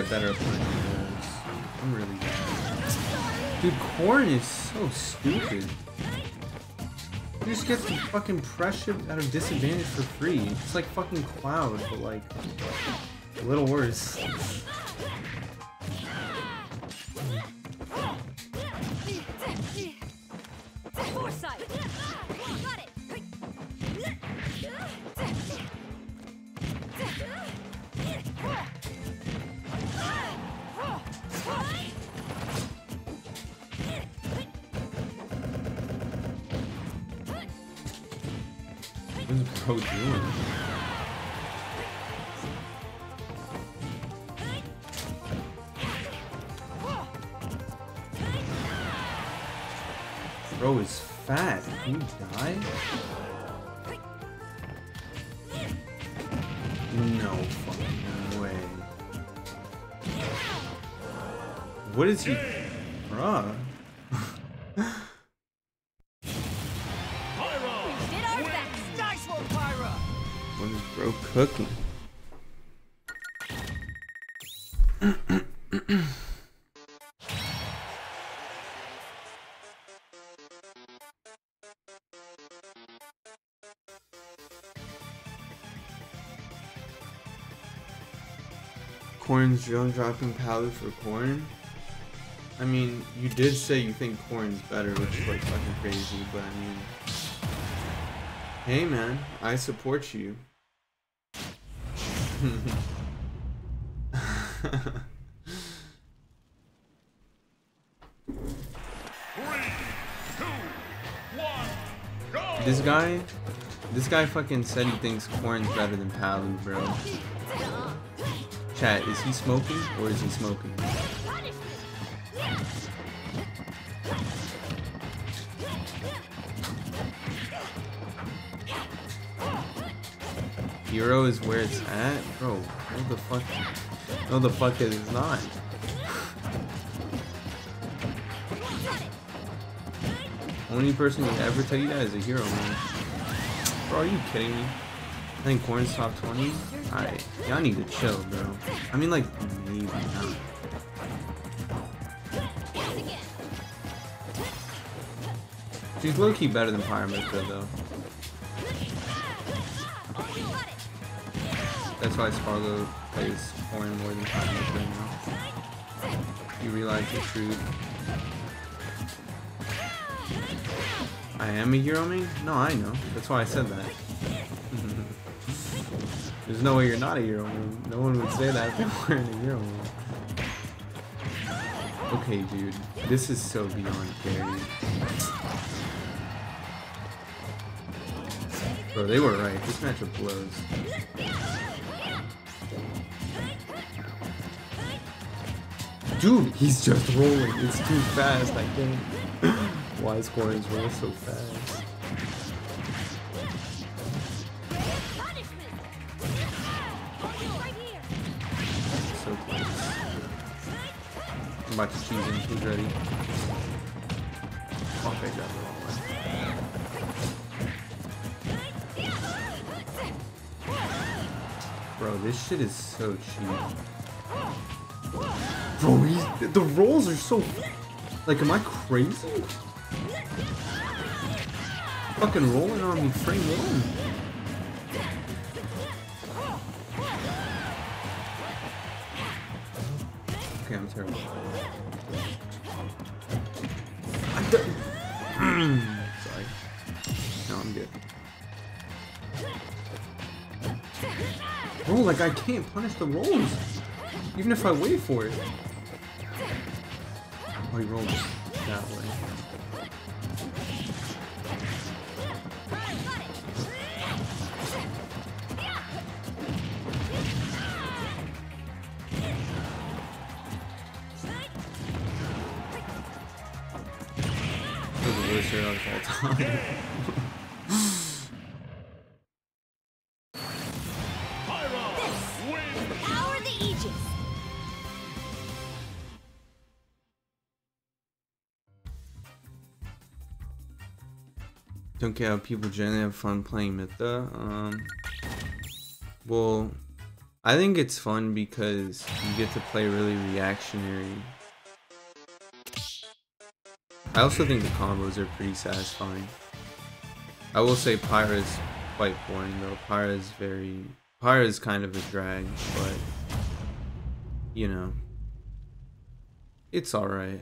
get better. I'm really bad. Dude, Corn is so stupid. He just gets the fucking pressure at a disadvantage for free. It's like fucking Cloud, but like a little worse. Corn's drone dropping pallet for corn. I mean, you did say you think corn's better, which is like fucking crazy, but I mean, hey man, I support you. this guy, this guy fucking said he thinks corn's better than Palu, bro. Chat, is he smoking or is he smoking? Hero is where it's at? Bro, no the fuck No the fuck it is not. Only person who ever tell you that is a hero man. Bro, are you kidding me? I think Corn's top 20? Alright, y'all need to chill, bro. I mean like maybe not. She's low-key better than Pyramithra though. That's why Sparg0 plays Corn more than Pyramithra now. You realize the truth. I am a hero main? No, I know. That's why I said that. There's no way you're not a hero. Moon. No one would say that if you weren't a hero. Moon. Okay, dude. This is so beyond scary. Bro, they were right. This matchup blows. Dude, he's just rolling. It's too fast, I think. Why is Corey's roll so I'm about to cheese him. Who's ready? Fuck, I got the wrong one. Bro, this shit is so cheap. Bro, he's, the rolls are so... Like, am I crazy? Fucking rolling on me frame one. Like I can't punish the rolls. Even if I wait for it. Oh, he rolled that way. How people generally have fun playing Mythra. Um, well, I think it's fun because you get to play really reactionary. I also think the combos are pretty satisfying. I will say Pyra is quite boring though. Pyra is very... Pyra is kind of a drag, but... You know. It's alright.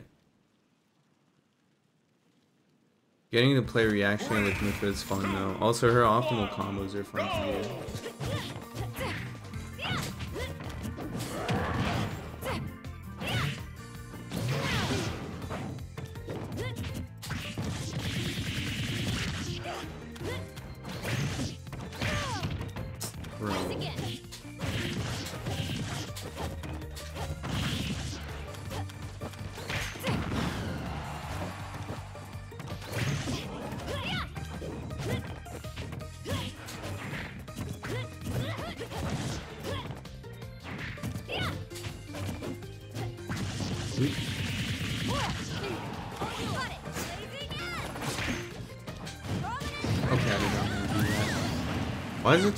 Getting to play reaction with Mythra is fun though. Also, her optimal combos are fun to do.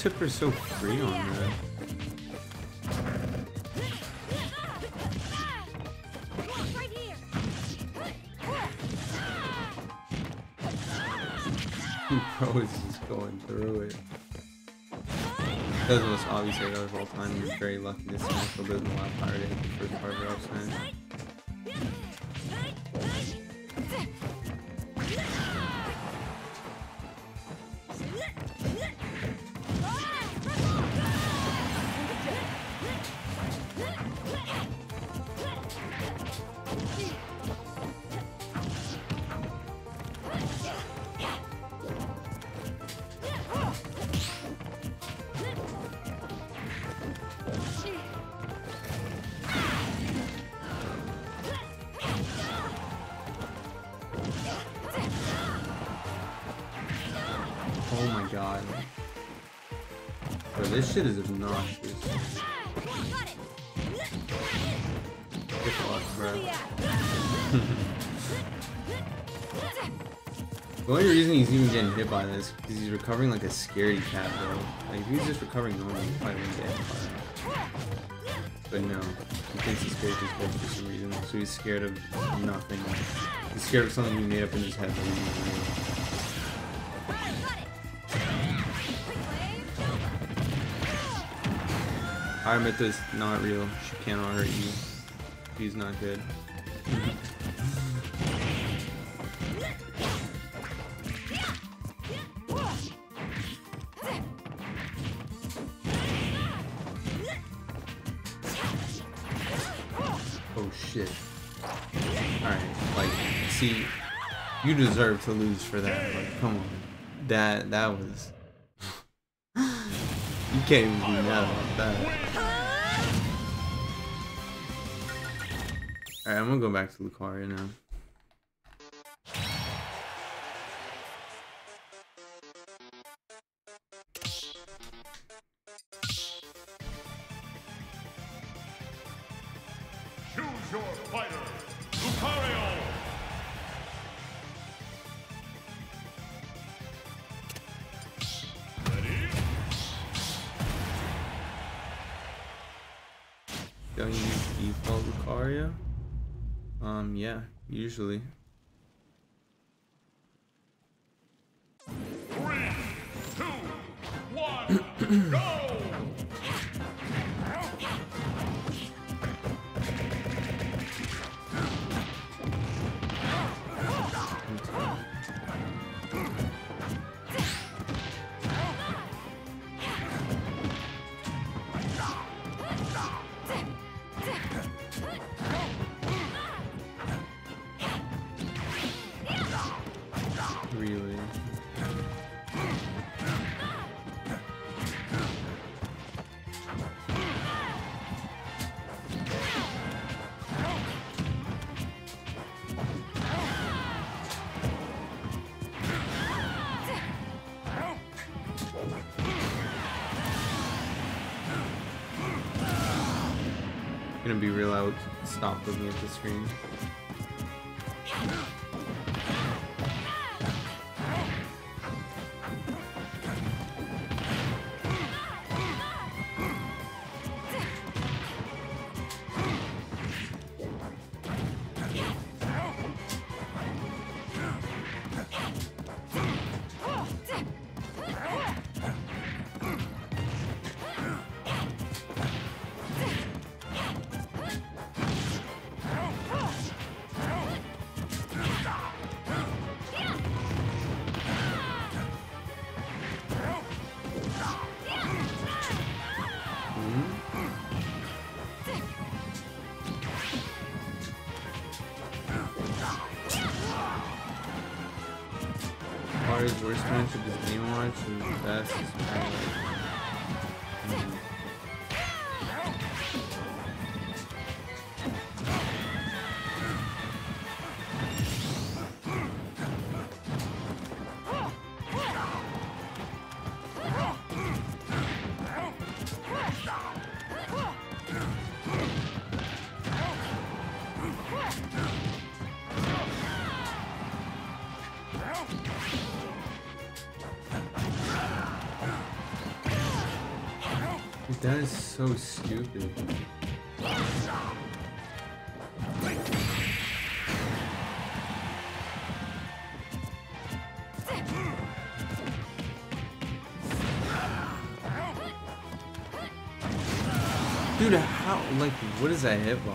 Is the so free on that? Shit is obnoxious. Get fucked, bro. The only reason he's even getting hit by this is because he's recovering like a scaredy cat, bro. Like, if he was just recovering normally, he probably wouldn't get hit by that. But no, he thinks he's scared of his for some reason, so he's scared of nothing. He's scared of something he made up in his head that he's not Aramitha's not real. She cannot hurt you. She's not good. Oh shit. Alright, like, see, you deserve to lose for that. Like, come on. That, that was... you can't even be mad about that. Alright, I'm gonna go back to Lucario now. Choose your fighter. Lucario. Ready? Don't use default Lucario? Um, yeah, usually. Three, two, one, go! Be real out. Stop looking at the screen. So stupid. Dude, how, like, what is that hitbox?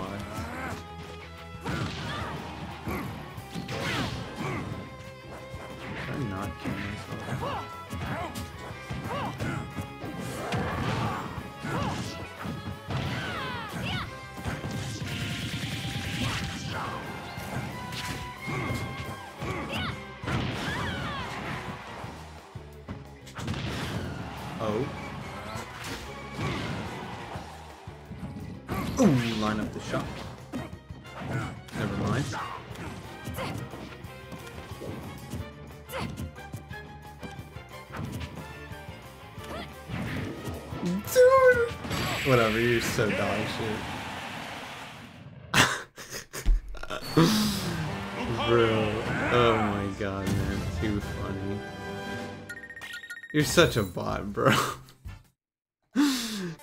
Whatever, you're so dog shit. Bro, oh my god, man, too funny. You're such a bot, bro.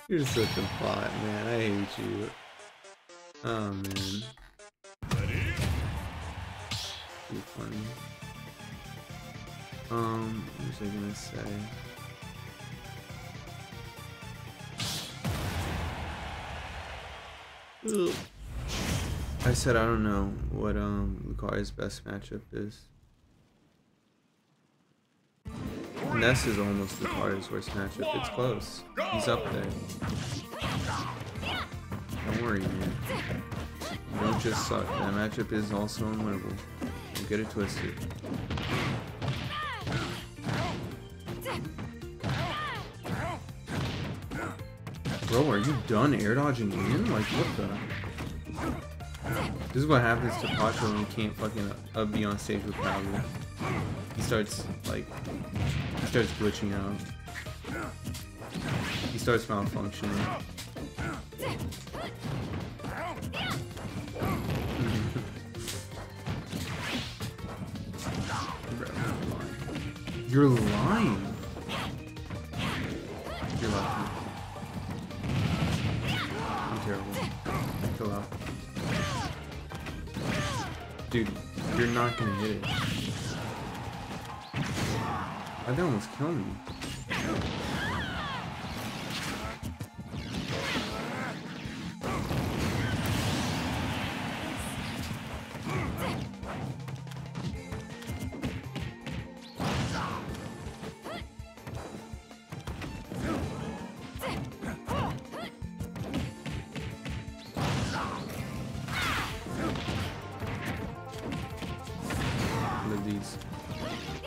You're such a bot, man. I hate you. Oh man. Too funny. Um, what was I gonna say? I said I don't know what um Lucario's best matchup is. Ness is almost Lucario's worst matchup. It's close. He's up there. Don't worry, man. You don't just suck. That matchup is also unwinnable. Don't get it twisted. Bro, are you done air dodging in? Like, what the? This is what happens to Pacho when he can't fucking uh, be on stage with Palu. He starts like he starts glitching out. He starts malfunctioning. You're lying. Not gonna hit it. That almost killed me.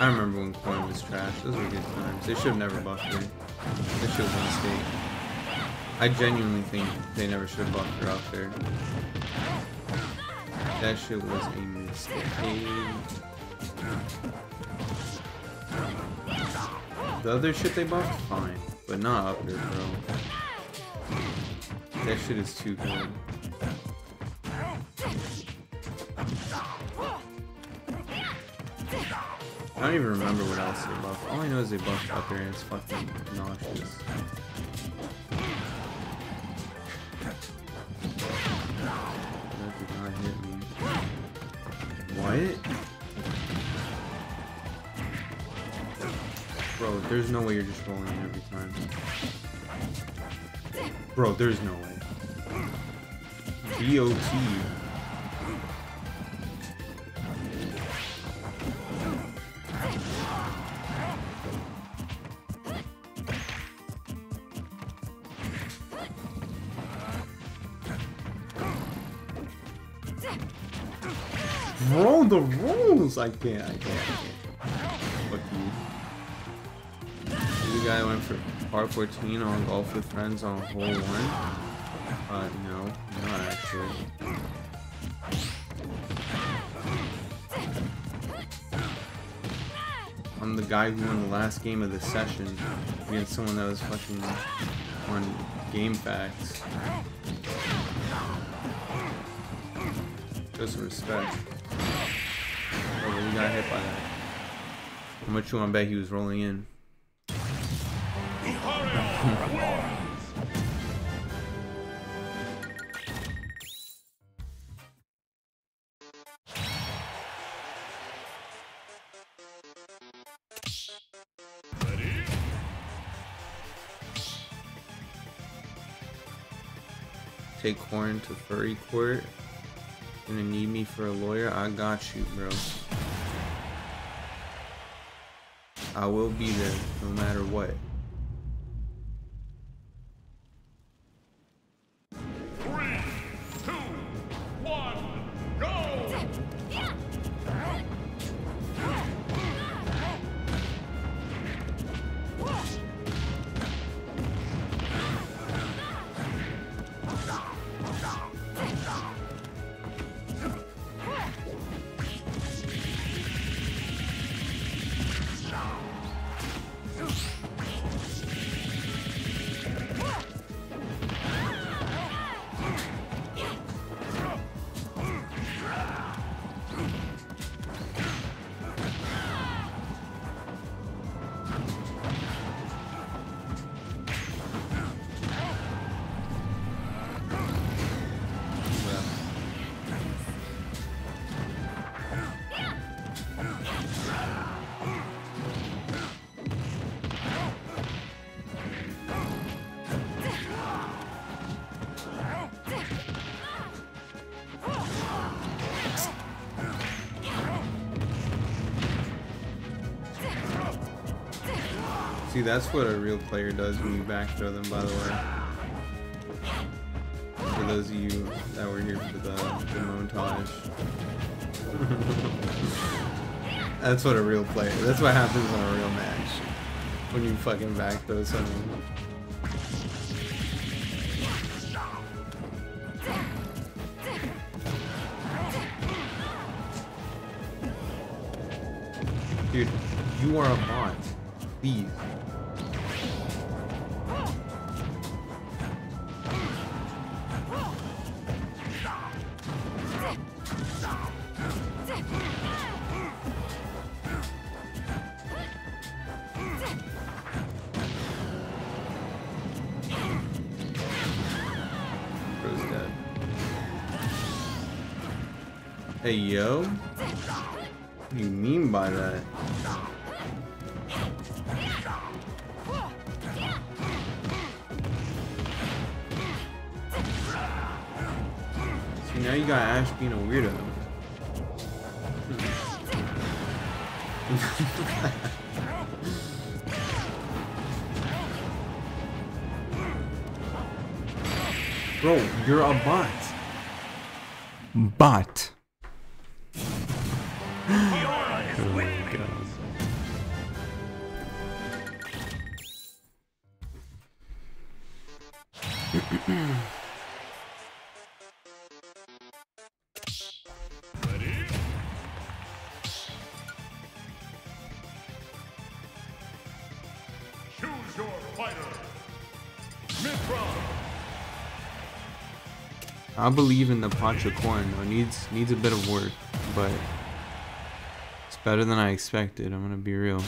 I remember when Corn was trash. Those were good times. They should have never buffed her. Shit was a mistake. I genuinely think they never should have buffed her out there. That shit was a mistake. The other shit they buffed, fine. But not up there, bro. That shit is too good. I don't even remember what else they buffed. All I know is they buffed up there and it's fucking nauseous. That did not hit me. What? Bro, there's no way you're just rolling every time. Bro, there's no way. BOT. Rules! I can't, I can't. Fuck you. The guy went for par 14 on Golf with Friends on hole 1. Uh, no, not actually. I'm the guy who won the last game of the session against someone that was fucking on Game Facts. Some respect. Got hit by that. How much you want to bet he was rolling in? Take Corn to Furry Court. Gonna need me for a lawyer? I got you, bro. I will be there no matter what. That's what a real player does when you back throw them, by the way. For those of you that were here for the, the montage. that's what a real player, that's what happens in a real match. When you fucking back throw someone. Hey, I believe in the Pacha corn though. Needs needs a bit of work, but it's better than I expected. I'm gonna be real.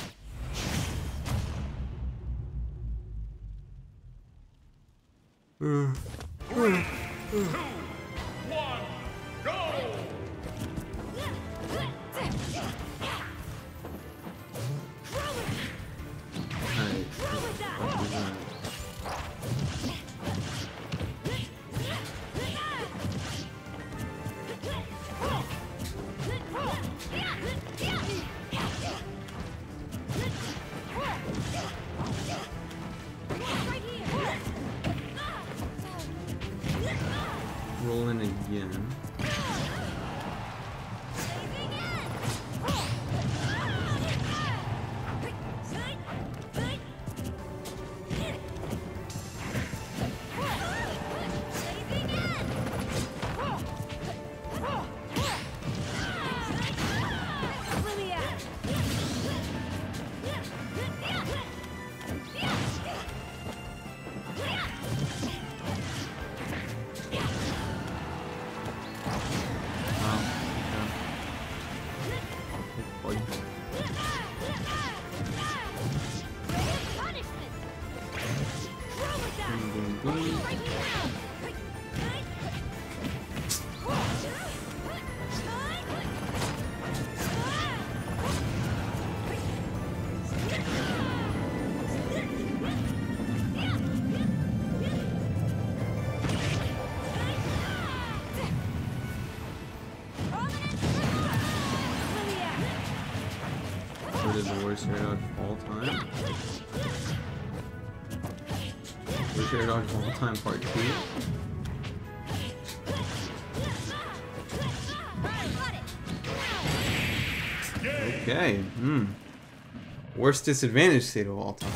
Worst disadvantage state of all time.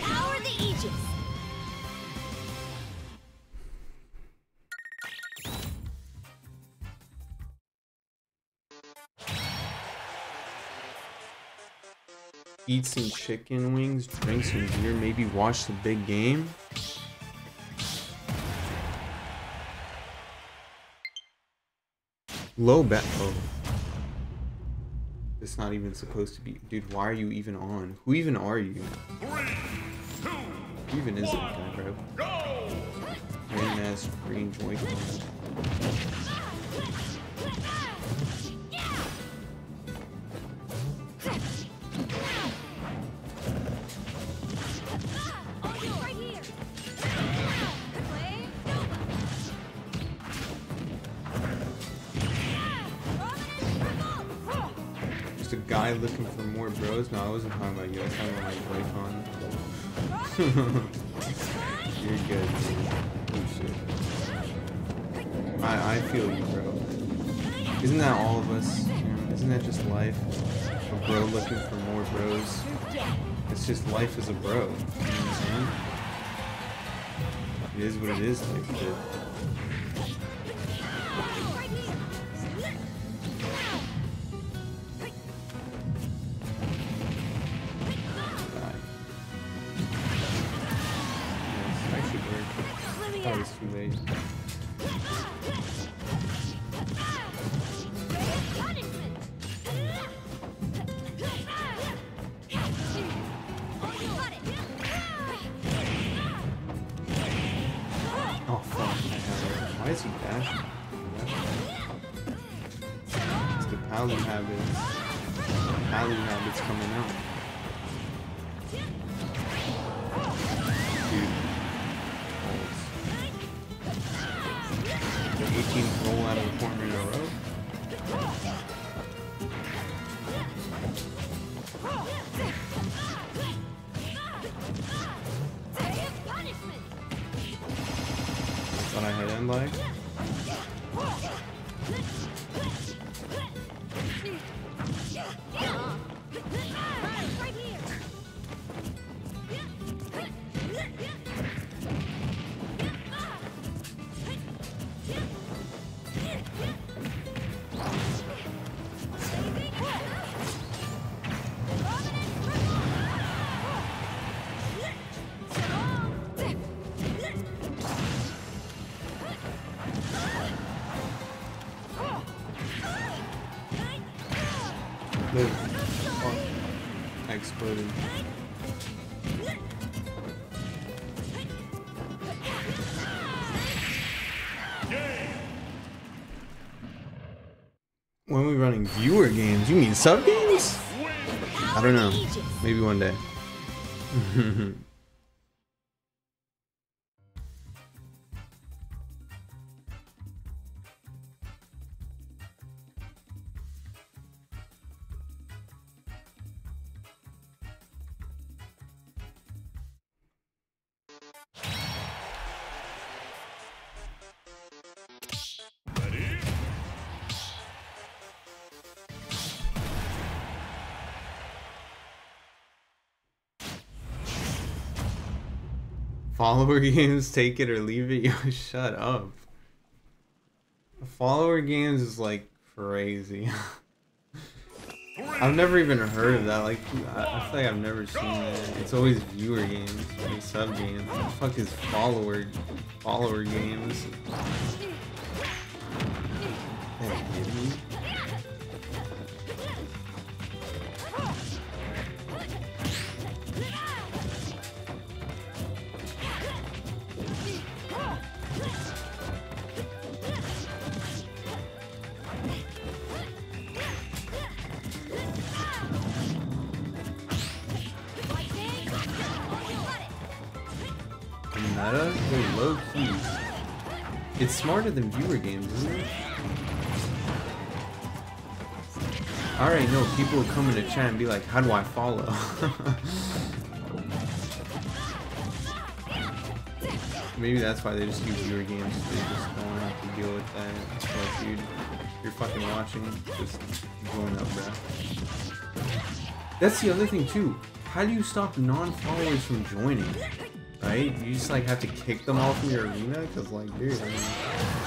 Power the Aegis. Eat some chicken wings, drink some beer, maybe watch the big game. Low bet. Oh. It's not even supposed to be. Dude, why are you even on? Who even are you? Three, two, Who even is that guy, bro? go! Random ass green joint. You're good. Oh shit. I I feel you, bro. Isn't that all of us? Isn't that just life? A bro looking for more bros. It's just life as a bro. You know? It is what it is, shit. Thought Exploded. When we running viewer games, you mean sub games? I don't know. Maybe one day. Follower games, take it or leave it. Yo, shut up. Follower games is like crazy. I've never even heard of that. Like, I, feel like I've never seen that. It's always viewer games, sub games. What the fuck is follower follower games? Smarter than viewer games, isn't it? I already know people will come into chat and be like, how do I follow? Maybe that's why they just use viewer games. They just don't have to deal with that. Like, dude, you're fucking watching, just join up, bro. That's the other thing too. How do you stop non-followers from joining? Right? You just like have to kick them off from your arena? Cause like, dude, I mean...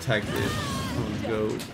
Tech is goat.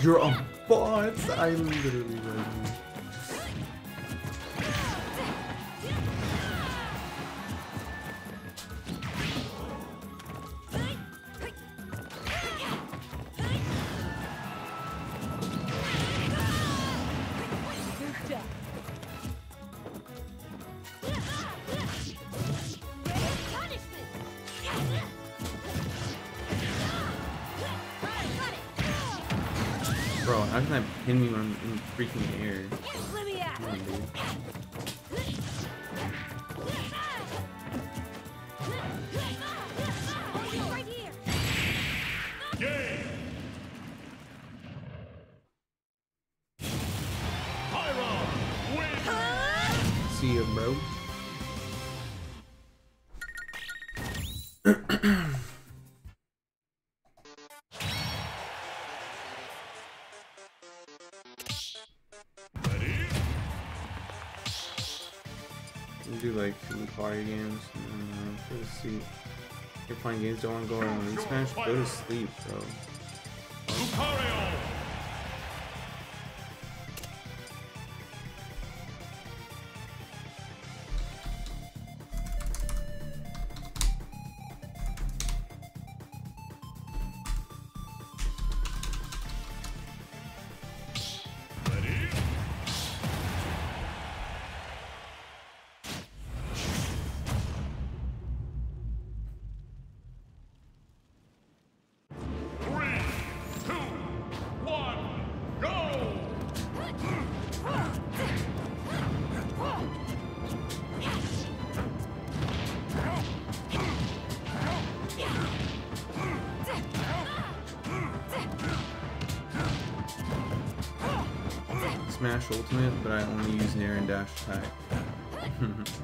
You're on bots! I literally party games. Mm, see. You're playing games, don't want to go on. These Spanish go to sleep, so. ultimate, but I only use Nair and dash attack.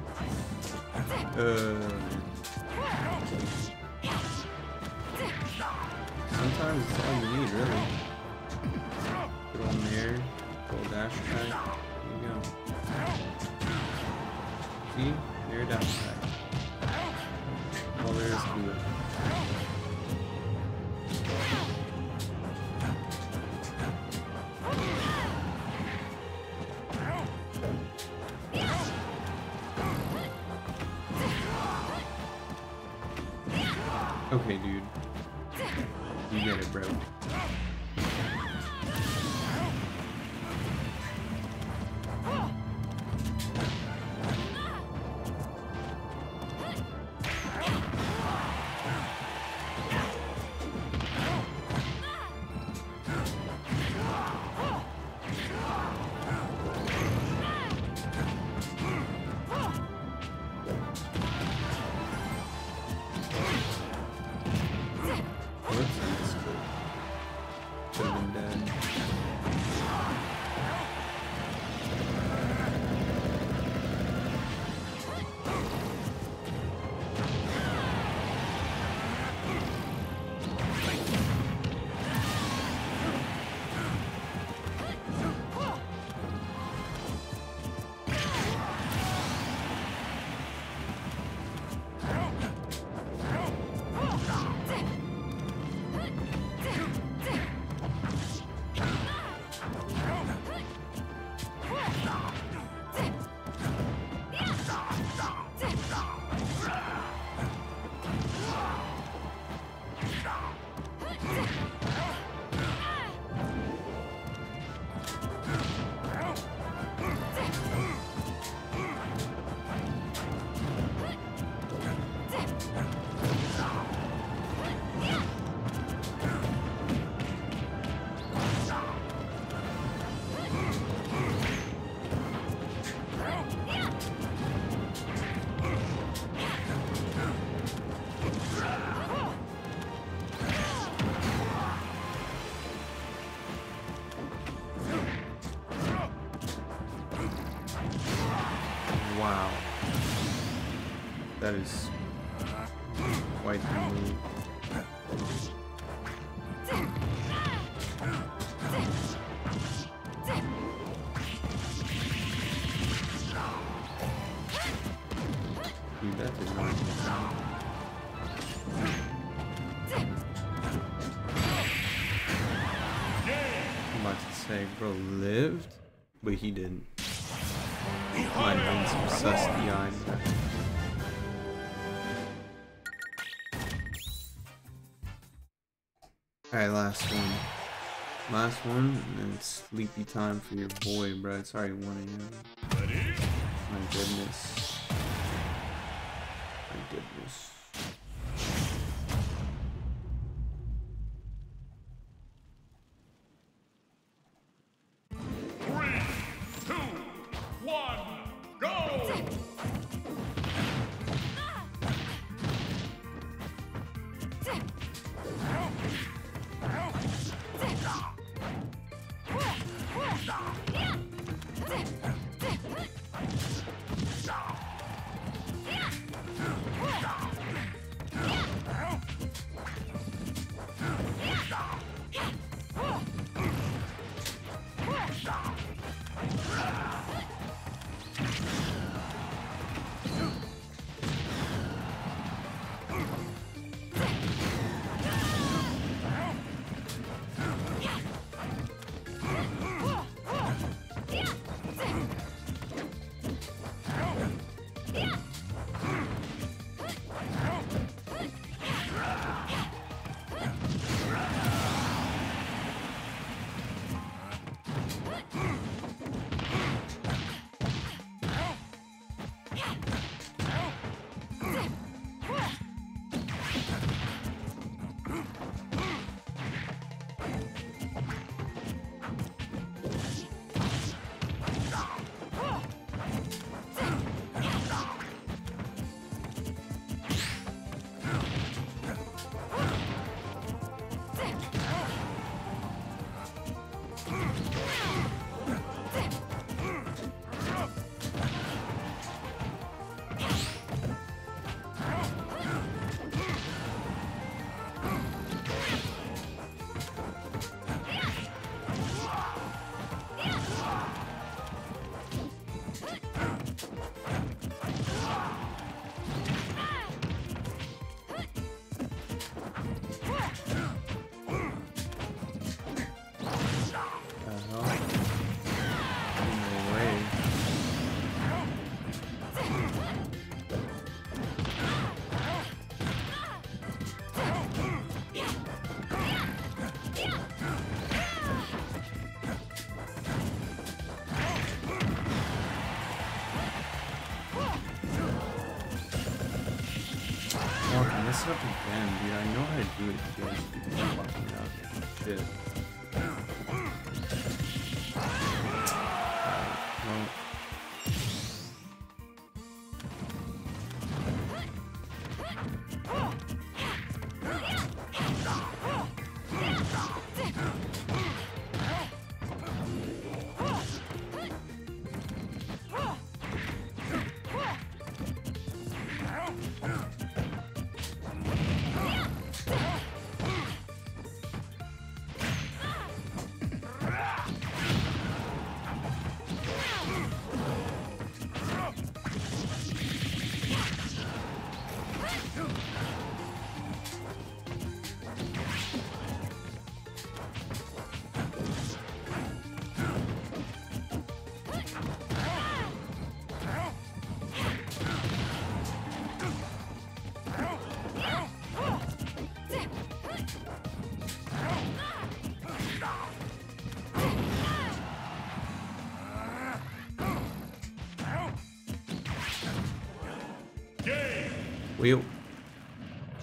I'm bro lived, but he didn't. Been some sus behind that. Alright, last one. Last one, and it's sleepy time for your boy, bro. It's already 1 a.m. My goodness. My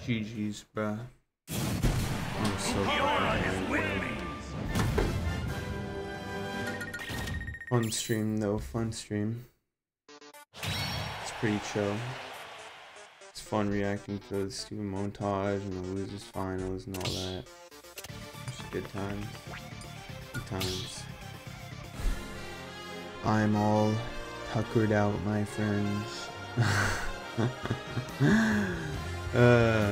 GG's, bruh. I'm so. Fun stream, though. Fun stream. It's pretty chill. It's fun reacting to the stupid montage and the losers finals and all that. Just good times. Good times. I'm all tuckered out, my friends. man, uh,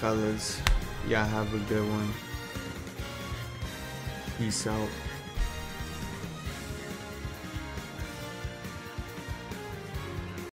fellas. Y'all have a good one. Peace out.